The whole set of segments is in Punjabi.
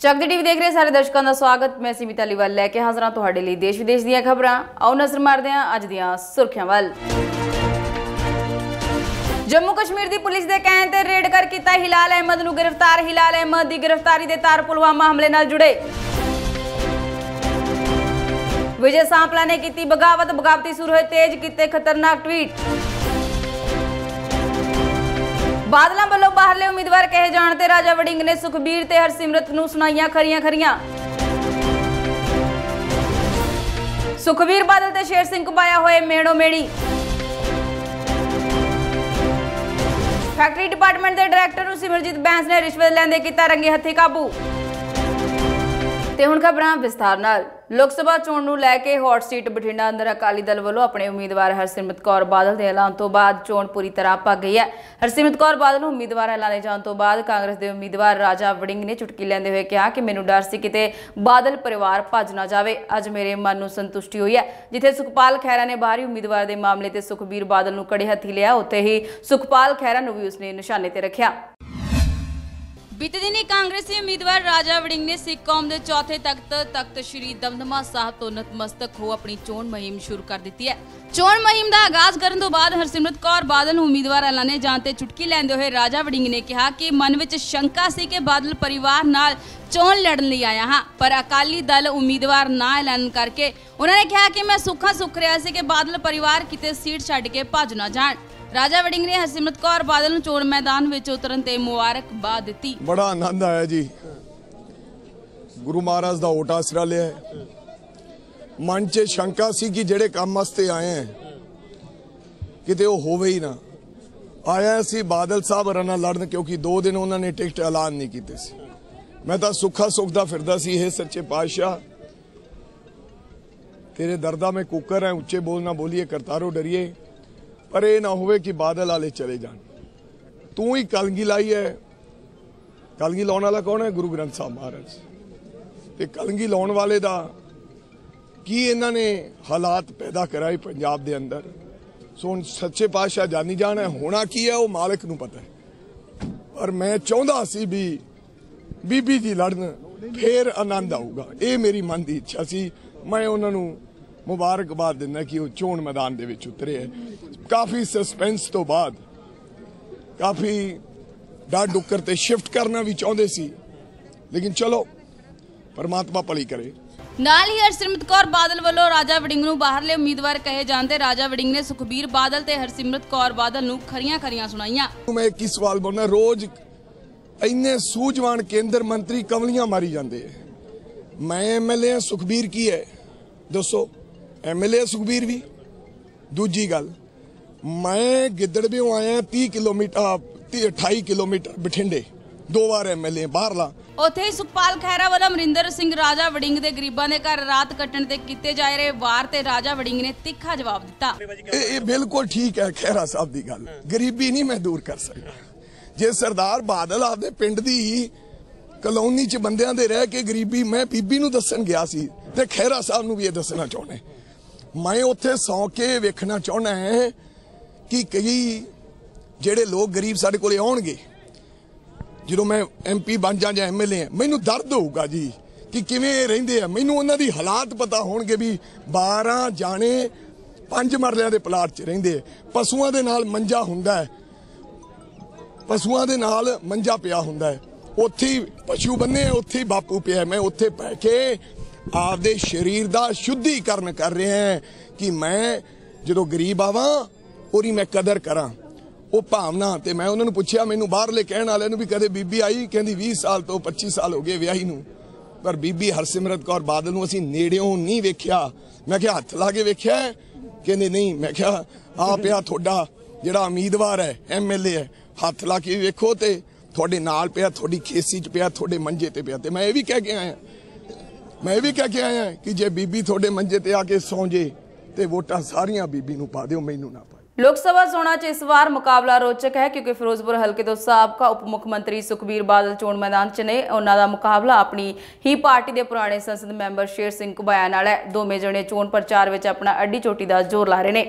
ਚੱਕਦੀ ਟੀਵੀ ਦੇਖ ਰਹੇ ਸਾਰੇ ਦਰਸ਼ਕਾਂ ਦਾ ਸਵਾਗਤ। ਮੈਂ ਸੀਮਿਤਾ ਲੀਵਾਲ ਲੈ ਕੇ ਹਾਜ਼ਰ ਤੁਹਾਡੇ ਲਈ ਦੇਸ਼ ਵਿਦੇਸ਼ ਦੀਆਂ ਖਬਰਾਂ। ਆਓ ਨਜ਼ਰ ਮਾਰਦੇ ਹਾਂ ਅੱਜ ਦੀਆਂ ਸੁਰਖੀਆਂ ਵੱਲ। ਜੰਮੂ ਕਸ਼ਮੀਰ ਦੀ ਪੁਲਿਸ ਦੇ ਕਹਿਣ ਤੇ ਰੇਡ ਕਰ ਕੀਤਾ ਹਿਲਾਲ ਅਹਿਮਦ ਨੂੰ ਗ੍ਰਿਫਤਾਰ। ਹਿਲਾਲ ਅਹਿਮਦ ਦੀ ਗ੍ਰਿਫਤਾਰੀ ਦੇ ਤਾਰ ਪੁਲਵਾਮਾ ਹਮਲੇ ਨਾਲ ਜੁੜੇ। ਵਿਜੇ ਸਾਂਪਲਾ ਨੇ ਕੀਤੀ ਬਗਾਵਤ, ਬਗਾਵਤੀ ਸੁਰ ਹੋਏ ਤੇਜ਼ ਕੀਤੇ ਖਤਰਨਾਕ ਟਵੀਟ ਬਾਦਲਾਂ ਵੱਲੋਂ ਬਾਹਰਲੇ ਉਮੀਦਵਾਰ ਕਹੇ ਜਾਣ ਤੇ ਰਾਜਾ ਵੜਿੰਗ ਨੇ ਸੁਖਬੀਰ ਤੇ ਹਰਸਿਮਰਤ ਨੂੰ ਸੁਣਾਈਆਂ ਖਰੀਆਂ ਖਰੀਆਂ। ਸੁਖਬੀਰ ਬਾਦਲ ਤੇ ਸ਼ੇਰ ਸਿੰਘ ਕੁਬਾਇਆ ਹੋਏ ਮੇੜੋ ਮੇੜੀ ਫੈਕਟਰੀ ਡਿਪਾਰਟਮੈਂਟ ਦੇ ਡਾਇਰੈਕਟਰ ਨੂੰ ਸਿਮਰਜੀਤ ਬੈਂਸ ਨੇ ਰਿਸ਼ਵਤ ਲੈਂਦੇ ਕੀਤਾ ਰੰਗੇ ਹੱਥੀ ਕਾਬੂ। ਤੇ ਹੁਣ ਖਬਰਾਂ ਵਿਸਥਾਰ ਨਾਲ। ਲੋਕ ਸਭਾ ਚੋਣ ਨੂੰ ਲੈ ਕੇ ਹੌਟ ਸੀਟ ਬਠਿੰਡਾ ਅੰਦਰ ਅਕਾਲੀ ਦਲ ਵੱਲੋਂ ਆਪਣੇ ਉਮੀਦਵਾਰ ਹਰਸਿਮਰਤ ਕੌਰ ਬਾਦਲ ਦੇ ਐਲਾਨ ਤੋਂ ਬਾਅਦ ਚੋਣ ਪੂਰੀ ਤਰ੍ਹਾਂ ਪੱਕ ਗਈ ਹੈ। ਹਰਸਿਮਰਤ ਕੌਰ ਬਾਦਲ ਨੂੰ ਉਮੀਦਵਾਰ ਐਲਾਨੇ ਜਾਣ ਤੋਂ ਬਾਅਦ ਕਾਂਗਰਸ ਦੇ ਉਮੀਦਵਾਰ ਰਾਜਾ ਵੜਿੰਗ ਨੇ ਚੁਟਕੀ ਲੈਂਦੇ ਹੋਏ ਕਿਹਾ ਕਿ ਮੈਨੂੰ ਡਰ ਸੀ ਕਿਤੇ ਬਾਦਲ ਪਰਿਵਾਰ ਭੱਜ ਨਾ ਜਾਵੇ। ਅੱਜ ਮੇਰੇ ਮਨ ਨੂੰ ਸੰਤੁਸ਼ਟੀ ਹੋਈ ਹੈ। ਜਿੱਥੇ ਸੁਖਪਾਲ ਖਹਿਰਾ ਨੇ ਬਾਹਰੀ ਉਮੀਦਵਾਰ ਦੇ ਮਾਮਲੇ ਤੇ ਸੁਖਬੀਰ ਬਾਦਲ ਨੂੰ ਕੜੇ ਹੱਥੀ ਲਿਆ, ਉੱਥੇ ਹੀ ਸੁਖਪਾਲ ਖਹਿਰਾ ਨੂੰ ਵੀ ਉਸਨੇ ਨਿਸ਼ਾਨੇ ਤੇ ਰੱਖਿਆ। ਬੀਤੇ ਦਿਨੀ ਕਾਂਗਰਸੀ ਉਮੀਦਵਾਰ ਰਾਜਾ ਵੜਿੰਗ ਨੇ ਸਿੱਖ ਕੌਮ ਦੇ ਚੌਥੇ ਤਖਤ ਤਖਤ ਸ੍ਰੀ ਦਮਦਮਾ ਸਾਹਿਬ ਤੋਂ ਨਤਮਸਤਕ ਹੋ ਆਪਣੀ ਚੋਣ ਮੁਹਿੰਮ ਸ਼ੁਰੂ ਕਰ ਦਿੱਤੀ ਹੈ। ਚੋਣ ਮੁਹਿੰਮ ਦਾ ਆਗਾਜ਼ ਕਰਨ ਤੋਂ ਬਾਅਦ ਹਰਸਿਮਰਤ ਕੌਰ ਬਾਦਲ ਨੂੰ ਉਮੀਦਵਾਰ ਐਲਾਨੇ ਜਾਣ ਤੇ ਚੁਟਕੀ ਲੈਂਦੇ ਹੋਏ ਰਾਜਾ ਵੜਿੰਗ ਨੇ ਕਿਹਾ ਕਿ ਮਨ ਵਿੱਚ ਸ਼ੰਕਾ ਸੀ ਕਿ ਬਾਦਲ ਪਰਿਵਾਰ ਨਾਲ ਚੋਣ ਲੜਨ ਲਈ ਆਇਆ ਹਾਂ, ਪਰ ਅਕਾਲੀ ਦਲ ਉਮੀਦਵਾਰ ਨਾ ਐਲਾਨ ਕਰਕੇ ਉਹਨਾਂ ਨੇ ਕਿਹਾ ਕਿ ਮੈਂ ਸੁੱਖਾ ਸੁੱਖ ਰਿਹਾ ਸੀ ਕਿ ਬਾਦਲ ਪਰਿਵਾਰ ਕਿਤੇ ਸੀਟ ਛੱਡ ਕੇ ਭੱਜ ਨਾ ਜਾਣ। ਰਾਜਾ ਵੜਿੰਗ ਨੇ ਹਰਸਿਮਰਤ ਕੌਰ ਬਾਦਲ ਨੂੰ ਚੋਣ ਮੈਦਾਨ ਵਿੱਚ ਉਤਰਨ ਤੇ ਮੁਬਾਰਕਬਾਦ ਦਿੱਤੀ। ਬੜਾ ਆਨੰਦ ਆਇਆ ਜੀ। ਗੁਰੂ ਮਹਾਰਾਜ ਦਾ ਓਟ ਆਸਰਾ ਲਿਆ ਮਨ 'ਚ ਸ਼ੰਕਾ ਸੀ ਕਿ ਜਿਹੜੇ ਕੰਮ ਵਾਸਤੇ ਆਏ ਹੈ, ਕਿਤੇ ਉਹ ਹੋਵੇ ਹੀ ਨਾ। ਆਇਆ ਸੀ ਬਾਦਲ ਸਾਹਿਬ ਹਰਾਂ ਨਾਲ ਲੜਨ ਕਿਉਂਕਿ ਦੋ ਦਿਨ ਉਹਨਾਂ ਨੇ ਟਿਕਟ ਐਲਾਨ ਨਹੀਂ ਕੀਤੇ ਸੀ। ਮੈਂ ਤਾਂ ਸੁੱਖਾ ਸੁਖਦਾ ਫਿਰਦਾ ਸੀ ਇਹ ਸੱਚੇ ਪਾਤਸ਼ਾਹ। ਤੇਰੇ ਦਰਦਾ ਮੈਂ ਕੁੱਕਰ ਹੈ, ਉੱਚੇ ਬੋਲ ਨਾ ਬੋਲੀਏ, ਕਰਤਾਰੋ ਡਰੀਏ। ਪਰ ਇਹ ਨਾ ਹੋਵੇ ਕਿ ਬਾਦਲ ਵਾਲੇ ਚਲੇ ਜਾਣ। ਤੂੰ ਹੀ ਕਲਗੀ ਲਾਈ ਹੈ ਕਲਗੀ ਲਾਉਣ ਵਾਲਾ ਕੌਣ ਹੈ ਗੁਰੂ ਗ੍ਰੰਥ ਸਾਹਿਬ ਮਹਾਰਾਜ। ਤੇ ਕਲਗੀ ਲਾਉਣ ਵਾਲੇ ਦਾ ਕੀ ਇਹਨਾਂ ਨੇ ਹਾਲਾਤ ਪੈਦਾ ਕਰਾਏ ਪੰਜਾਬ ਦੇ ਅੰਦਰ? ਸੋ ਹੁਣ ਸੱਚੇ ਪਾਤਸ਼ਾਹ ਜਾਣੀ ਜਾਣ ਹੈ ਹੋਣਾ ਕੀ ਹੈ ਉਹ ਮਾਲਕ ਨੂੰ ਪਤਾ ਹੈ ਪਰ ਮੈਂ ਚਾਹੁੰਦਾ ਸੀ ਵੀ ਬੀਬੀ ਜੀ ਲੜਨ, ਫੇਰ ਆਨੰਦ ਆਊਗਾ। ਇਹ ਮੇਰੀ ਮਨ ਦੀ ਇੱਛਾ ਸੀ। ਮੈਂ ਉਹਨਾਂ ਨੂੰ ਮੁਬਾਰਕਬਾਦ ਦਿੰਦਾ ਕਿ ਉਹ ਚੋਣ ਮੈਦਾਨ ਦੇ ਵਿੱਚ ਉਤਰੇ ਹੈ। ਕਾਫੀ ਸਸਪੈਂਸ ਤੋਂ ਬਾਅਦ ਕਾਫੀ ਡਰ ਡੁੱਕਰ ਤੇ ਸ਼ਿਫਟ ਕਰਨਾ ਵੀ ਚਾਹੁੰਦੇ ਸੀ। ਲੇਕਿਨ ਚਲੋ ਪਰਮਾਤਮਾ ਭਲੀ ਕਰੇ। ਨਾਲ ਹੀ ਹਰਸਿਮਰਤ ਕੌਰ ਬਾਦਲ ਵੱਲੋਂ ਰਾਜਾ ਵੜਿੰਗ ਨੂੰ ਬਾਹਰਲੇ ਉਮੀਦਵਾਰ ਕਹੇ ਤੇ ਰਾਜਾ ਵੜਿੰਗ ਨੇ ਸੁਖਬੀਰ ਬਾਦਲ ਤੇ ਹਰਸਿਮਰਤ ਕੌਰ ਬਾਦਲ ਨੂੰ ਖਰੀਆਂ ਖਰੀਆਂ ਸੁਣਾਈਆਂ। ਮੈਂ ਇੱਕ ਹੀ ਸਵਾਲ ਬੋਲਣਾ ਰੋਜ਼ ਇੰਨੇ ਸੂਝਵਾਨ ਕੇਂਦਰ ਮੰਤਰੀ ਕਮਲੀਆਂ ਮਾਰੀ ਜਾਂਦੇ ਹੈ। ਮੈਂ ਐਮਐਲਏ ਸੁਖਬੀਰ ਕੀ ਹੈ? ਦੱਸੋ। ਐਮਐਲਏ ਸੁਖਬੀਰ ਵੀ। ਦੂਜੀ ਗੱਲ ਮੈਂ ਗਿੱਦੜਵਿਓ ਆਇਆ 30 ਕਿਲੋਮੀਟਰ ਅਹ, 30 28 ਕਿਲੋਮੀਟਰ ਬਠਿੰਡੇ। ਦੋ ਵਾਰ ਐਮਐਲਏ ਬਾਹਰਲਾ। ਉੱਥੇ ਸੁਖਪਾਲ ਖਹਿਰਾ ਵੱਲੋਂ ਅਮਰਿੰਦਰ ਸਿੰਘ ਰਾਜਾ ਵੜਿੰਗ ਦੇ ਗਰੀਬਾਂ ਦੇ ਘਰ ਰਾਤ ਕੱਟਣ ਤੇ ਕੀਤੇ ਜਾ ਰਹੇ ਵਾਰ ਤੇ ਰਾਜਾ ਵੜਿੰਗ ਨੇ ਤਿੱਖਾ ਜਵਾਬ ਦਿੱਤਾ। ਇਹ ਬਿਲਕੁਲ ਠੀਕ ਹੈ ਖਹਿਰਾ ਸਾਹਿਬ ਦੀ ਗੱਲ। ਗਰੀਬੀ ਨਹੀਂ ਮੈਂ ਦੂਰ ਕਰ ਸਕਦਾ। ਜੇ ਸਰਦਾਰ ਬਾਦਲ ਆਪਦੇ ਪਿੰਡ ਦੀ ਕਲੋਨੀ ਚ ਬੰਦਿਆਂ ਦੇ ਰਹਿ ਕੇ ਗਰੀਬੀ ਮੈਂ ਬੀਬੀ ਨੂੰ ਦੱਸਣ ਗਿਆ ਸੀ ਤੇ ਖਹਿਰਾ ਸਾਹਿਬ ਨੂੰ ਵੀ ਇਹ ਦੱਸਣਾ ਚਾਹੁੰਦਾ। ਮੈਂ ਉੱਥੇ ਸੌਂ ਕੇ ਵੇਖਣਾ ਚਾਹੁੰਦਾ ਹੈ ਕਿ ਕਈ ਜਿਹੜੇ ਲੋਕ ਗਰੀਬ ਸਾਡੇ ਕੋਲੇ ਆਉਣਗੇ। ਜਦੋਂ ਮੈਂ ਐਮਪੀ ਬਣ ਜਾਂ ਜਾਂ ਐਮਐਲਏ ਆ ਮੈਨੂੰ ਦਰਦ ਹੋਊਗਾ ਜੀ ਕਿ ਕਿਵੇਂ ਰਹਿੰਦੇ ਆ। ਮੈਨੂੰ ਉਹਨਾਂ ਦੀ ਹਾਲਾਤ ਪਤਾ ਹੋਣਗੇ ਵੀ 12 ਜਾਣੇ ਪੰਜ ਮਰਲਿਆਂ ਦੇ ਪਲਾਟ 'ਚ ਰਹਿੰਦੇ ਆ। ਪਸ਼ੂਆਂ ਦੇ ਨਾਲ ਮੰਜਾ ਹੁੰਦਾ ਹੈ। ਪਸ਼ੂਆਂ ਦੇ ਨਾਲ ਮੰਜਾ ਪਿਆ ਹੁੰਦਾ ਹੈ। ਉੱਥੇ ਪਸ਼ੂ ਬੰਨੇ, ਉੱਥੇ ਬਾਪੂ ਪਿਆ। ਮੈਂ ਉੱਥੇ ਬੈ ਕੇ ਆਪਦੇ ਸਰੀਰ ਦਾ ਸ਼ੁੱਧੀਕਰਨ ਕਰ ਰਿਹਾ ਹਾਂ ਕਿ ਮੈਂ ਜਦੋਂ ਗਰੀਬ ਆਵਾਂ, ਉਹਦੀ ਮੈਂ ਕਦਰ ਕਰਾਂ। ਉਹ ਭਾਵਨਾ ਤੇ ਮੈਂ ਉਹਨਾਂ ਨੂੰ ਪੁੱਛਿਆ, ਮੈਨੂੰ ਬਾਹਰਲੇ ਕਹਿਣ ਵਾਲਿਆਂ ਨੂੰ ਵੀ ਕਦੇ ਬੀਬੀ ਆਈ? ਕਹਿੰਦੀ 20 ਸਾਲ ਤੋਂ 25 ਸਾਲ ਹੋ ਗਏ ਵਿਆਹੀ ਨੂੰ। ਪਰ ਬੀਬੀ ਹਰਸਿਮਰਤ ਕੌਰ ਬਾਦਲ ਨੂੰ ਅਸੀਂ ਨੇੜਿਓਂ ਨਹੀਂ ਵੇਖਿਆ। ਮੈਂ ਕਿਹਾ, ਹੱਥ ਲਾ ਕੇ ਵੇਖਿਆ ਕਹਿੰਦੇ, ਨਹੀਂ। ਮੈਂ ਕਿਹਾ ਆ ਪਿਆ ਤੁਹਾਡਾ ਜਿਹੜਾ ਉਮੀਦਵਾਰ ਹੈ ਐਮਐਲਏ ਹੈ, ਹੱਥ ਲਾ ਕੇ ਵੇਖੋ ਤੇ ਤੁਹਾਡੇ ਨਾਲ ਪਿਆ, ਤੁਹਾਡੀ ਖੇਸੀ 'ਚ ਪਿਆ, ਤੁਹਾਡੇ ਮੰਜੇ ਤੇ ਪਿਆ ਤੇ ਮੈਂ ਇਹ ਵੀ ਕਹਿ ਕੇ ਆਇਆ। ਮੈਂ ਇਹ ਵੀ ਕਹਿ ਕੇ ਆਇਆ ਕਿ ਜੇ ਬੀਬੀ ਤੁਹਾਡੇ ਮੰਜੇ ਤੇ ਆ ਕੇ ਸੌਂ ਜੇ, ਤੇ ਵੋਟਾਂ ਸਾਰੀਆਂ ਬੀਬੀ ਨੂੰ ਪਾ ਦਿਓ, ਮੈਨੂੰ ਨਾ ਪਾਇਓ ਲੋਕ ਸਭਾ ਚੋਣਾਂ 'ਚ ਇਸ ਵਾਰ ਮੁਕਾਬਲਾ ਰੋਚਕ ਹੈ, ਕਿਉਂਕਿ ਫਿਰੋਜ਼ਪੁਰ ਹਲਕੇ ਤੋਂ ਸਾਬਕਾ ਉਪ ਮੁੱਖ ਮੰਤਰੀ ਸੁਖਬੀਰ ਬਾਦਲ ਚੋਣ ਮੈਦਾਨ 'ਚ ਨੇ। ਉਹਨਾਂ ਦਾ ਮੁਕਾਬਲਾ ਆਪਣੀ ਹੀ ਪਾਰਟੀ ਦੇ ਪੁਰਾਣੇ ਸੰਸਦ ਮੈਂਬਰ ਸ਼ੇਰ ਸਿੰਘ ਕੁਬਾਇਆ ਨਾਲ ਹੈ। ਦੋਵੇਂ ਜਣੇ ਚੋਣ ਪ੍ਰਚਾਰ ਵਿੱਚ ਆਪਣਾ ਅੱਡੀ ਚੋਟੀ ਦਾ ਜ਼ੋਰ ਲਾ ਰਹੇ ਨੇ।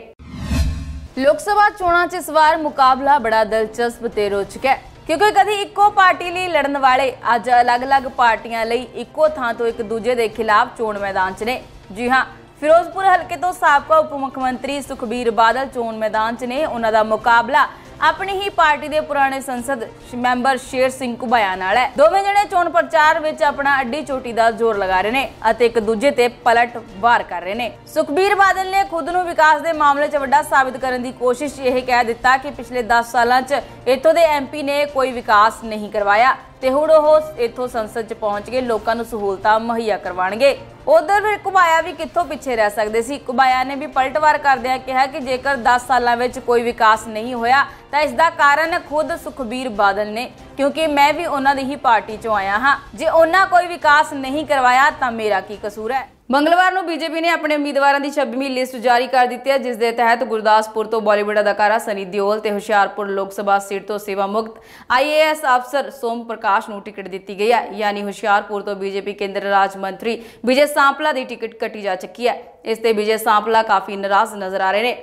ਲੋਕ ਸਭਾ ਚੋਣਾਂ 'ਚ ਇਸ ਵਾਰ ਮੁਕਾਬਲਾ ਬੜਾ ਦਿਲਚਸਪ ਤੇ ਰੋਚਕ ਹੈ। ਕਿਉਂਕਿ ਕਦੀ ਇੱਕੋ ਪਾਰਟੀ ਲਈ ਲੜਨ ਵਾਲੇ ਅੱਜ ਅਲੱਗ-ਅਲੱਗ ਪਾਰਟੀਆਂ ਲਈ ਇੱਕੋ ਥਾਂ ਤੋਂ ਇੱਕ ਦੂਜੇ ਦੇ ਖਿਲਾਫ ਚੋਣ ਮੈਦਾਨ 'ਚ ਨੇ। ਜੀ ਹਾਂ, ਫਿਰੋਜ਼ਪੁਰ ਹਲਕੇ ਤੋਂ ਸਾਬਕਾ ਉਪ ਮੁੱਖ ਮੰਤਰੀ ਸੁਖਬੀਰ ਬਾਦਲ ਚੋਣ ਮੈਦਾਨ 'ਚ ਨੇ। ਉਹਨਾਂ ਦਾ ਮੁਕਾਬਲਾ ਆਪਣੀ ਹੀ ਪਾਰਟੀ ਦੇ ਪੁਰਾਣੇ ਸੰਸਦ ਮੈਂਬਰ ਸ਼ੇਰ ਸਿੰਘ ਕੁਬਾਇਆ ਨਾਲ ਹੈ। ਦੋਵੇਂ ਜਣੇ ਚੋਣ ਪ੍ਰਚਾਰ ਵਿੱਚ ਆਪਣਾ ਅੱਡੀ ਚੋਟੀ ਦਾ ਜ਼ੋਰ ਲਗਾ ਰਹੇ ਨੇ ਅਤੇ ਇੱਕ ਦੂਜੇ ਤੇ ਪਲਟ ਵਾਰ ਕਰ ਰਹੇ ਨੇ। ਸੁਖਬੀਰ ਬਾਦਲ ਨੇ ਖੁਦ ਨੂੰ ਵਿਕਾਸ ਦੇ ਮਾਮਲੇ 'ਚ ਵੱਡਾ ਸਾਬਿਤ ਕਰਨ ਦੀ ਕੋਸ਼ਿਸ਼ ਇਹ ਕਹਿ ਦਿੱਤਾ ਕਿ ਪਿਛਲੇ 10 ਸਾਲਾਂ 'ਚ ਇੱਥੋਂ ਦੇ ਐਮਪੀ ਨੇ ਕੋਈ ਵਿਕਾਸ ਨਹੀਂ ਕਰਵਾਇਆ ਤੇ ਹੁਣ ਉਹ ਇੱਥੋਂ ਸੰਸਦ 'ਚ ਪਹੁੰਚ ਕੇ ਲੋਕਾਂ ਨੂੰ ਸਹੂਲਤਾਂ ਮੁਹੱਈਆ ਕਰਵਾਉਣਗੇ। ਉਧਰ ਫਿਰ ਕੁਬਾਇਆ ਵੀ ਕਿੱਥੋਂ ਪਿੱਛੇ ਰਹਿ ਸਕਦੇ ਸੀ। ਕੁਬਾਇਆ ਨੇ ਵੀ ਪਲਟਵਾਰ ਕਰਦਿਆਂ ਕਿਹਾ ਕਿ ਜੇਕਰ 10 ਸਾਲਾਂ ਵਿੱਚ ਕੋਈ ਵਿਕਾਸ ਨਹੀਂ ਹੋਇਆ, ਤਾਂ ਇਸ ਦਾ ਕਾਰਨ ਖੁਦ ਸੁਖਬੀਰ ਬਾਦਲ ਨੇ। ਕਿਉਂਕਿ ਮੈਂ ਵੀ ਉਹਨਾਂ ਦੀ ਹੀ ਪਾਰਟੀ 'ਚੋਂ ਆਇਆ ਹਾਂ। ਜੇ ਉਹਨਾਂ ਕੋਈ ਵਿਕਾਸ ਨਹੀਂ ਕਰਵਾਇਆ, ਤਾਂ ਮੇਰਾ ਕੀ ਕਸੂਰ ਹੈ? ਮੰਗਲਵਾਰ ਨੂੰ ਬੀਜੇਪੀ ਨੇ ਆਪਣੇ ਉਮੀਦਵਾਰਾਂ ਦੀ 26ਵੀਂ ਲਿਸਟ ਜਾਰੀ ਕਰ ਦਿੱਤੀ ਹੈ ਜਿਸ ਦੇ ਤਹਿਤ ਗੁਰਦਾਸਪੁਰ ਤੋਂ ਬਾਲੀਵੁੱਡ ਅਦਾਕਾਰਾ ਸਨੀ ਦਿਓਲ ਤੇ ਹੁਸ਼ਿਆਰਪੁਰ ਲੋਕ ਸਭਾ ਸੀਟ ਤੋਂ ਸੇਵਾ ਮੁਕਤ ਆਈਏਐਸ ਅਫਸਰ ਸੋਮ ਪ੍ਰਕਾਸ਼ ਨੂੰ ਟਿਕਟ ਦਿੱਤੀ ਗਈ ਹੈ। ਯਾਨੀ ਹੁਸ਼ਿਆਰਪੁਰ ਤੋਂ ਬੀਜੇਪੀ ਕੇਂਦਰ ਰਾਜ ਮੰਤਰੀ ਵਿਜੇ ਸਾਂਪਲਾ ਦੀ ਟਿਕਟ ਕੱਟੀ ਜਾ ਚੁੱਕੀ ਹੈ। ਇਸ ਤੇ ਵਿਜੇ ਸਾਂਪਲਾ ਕਾਫੀ ਨਾਰਾਜ਼ ਨਜ਼ਰ ਆ ਰਹੇ ਨੇ।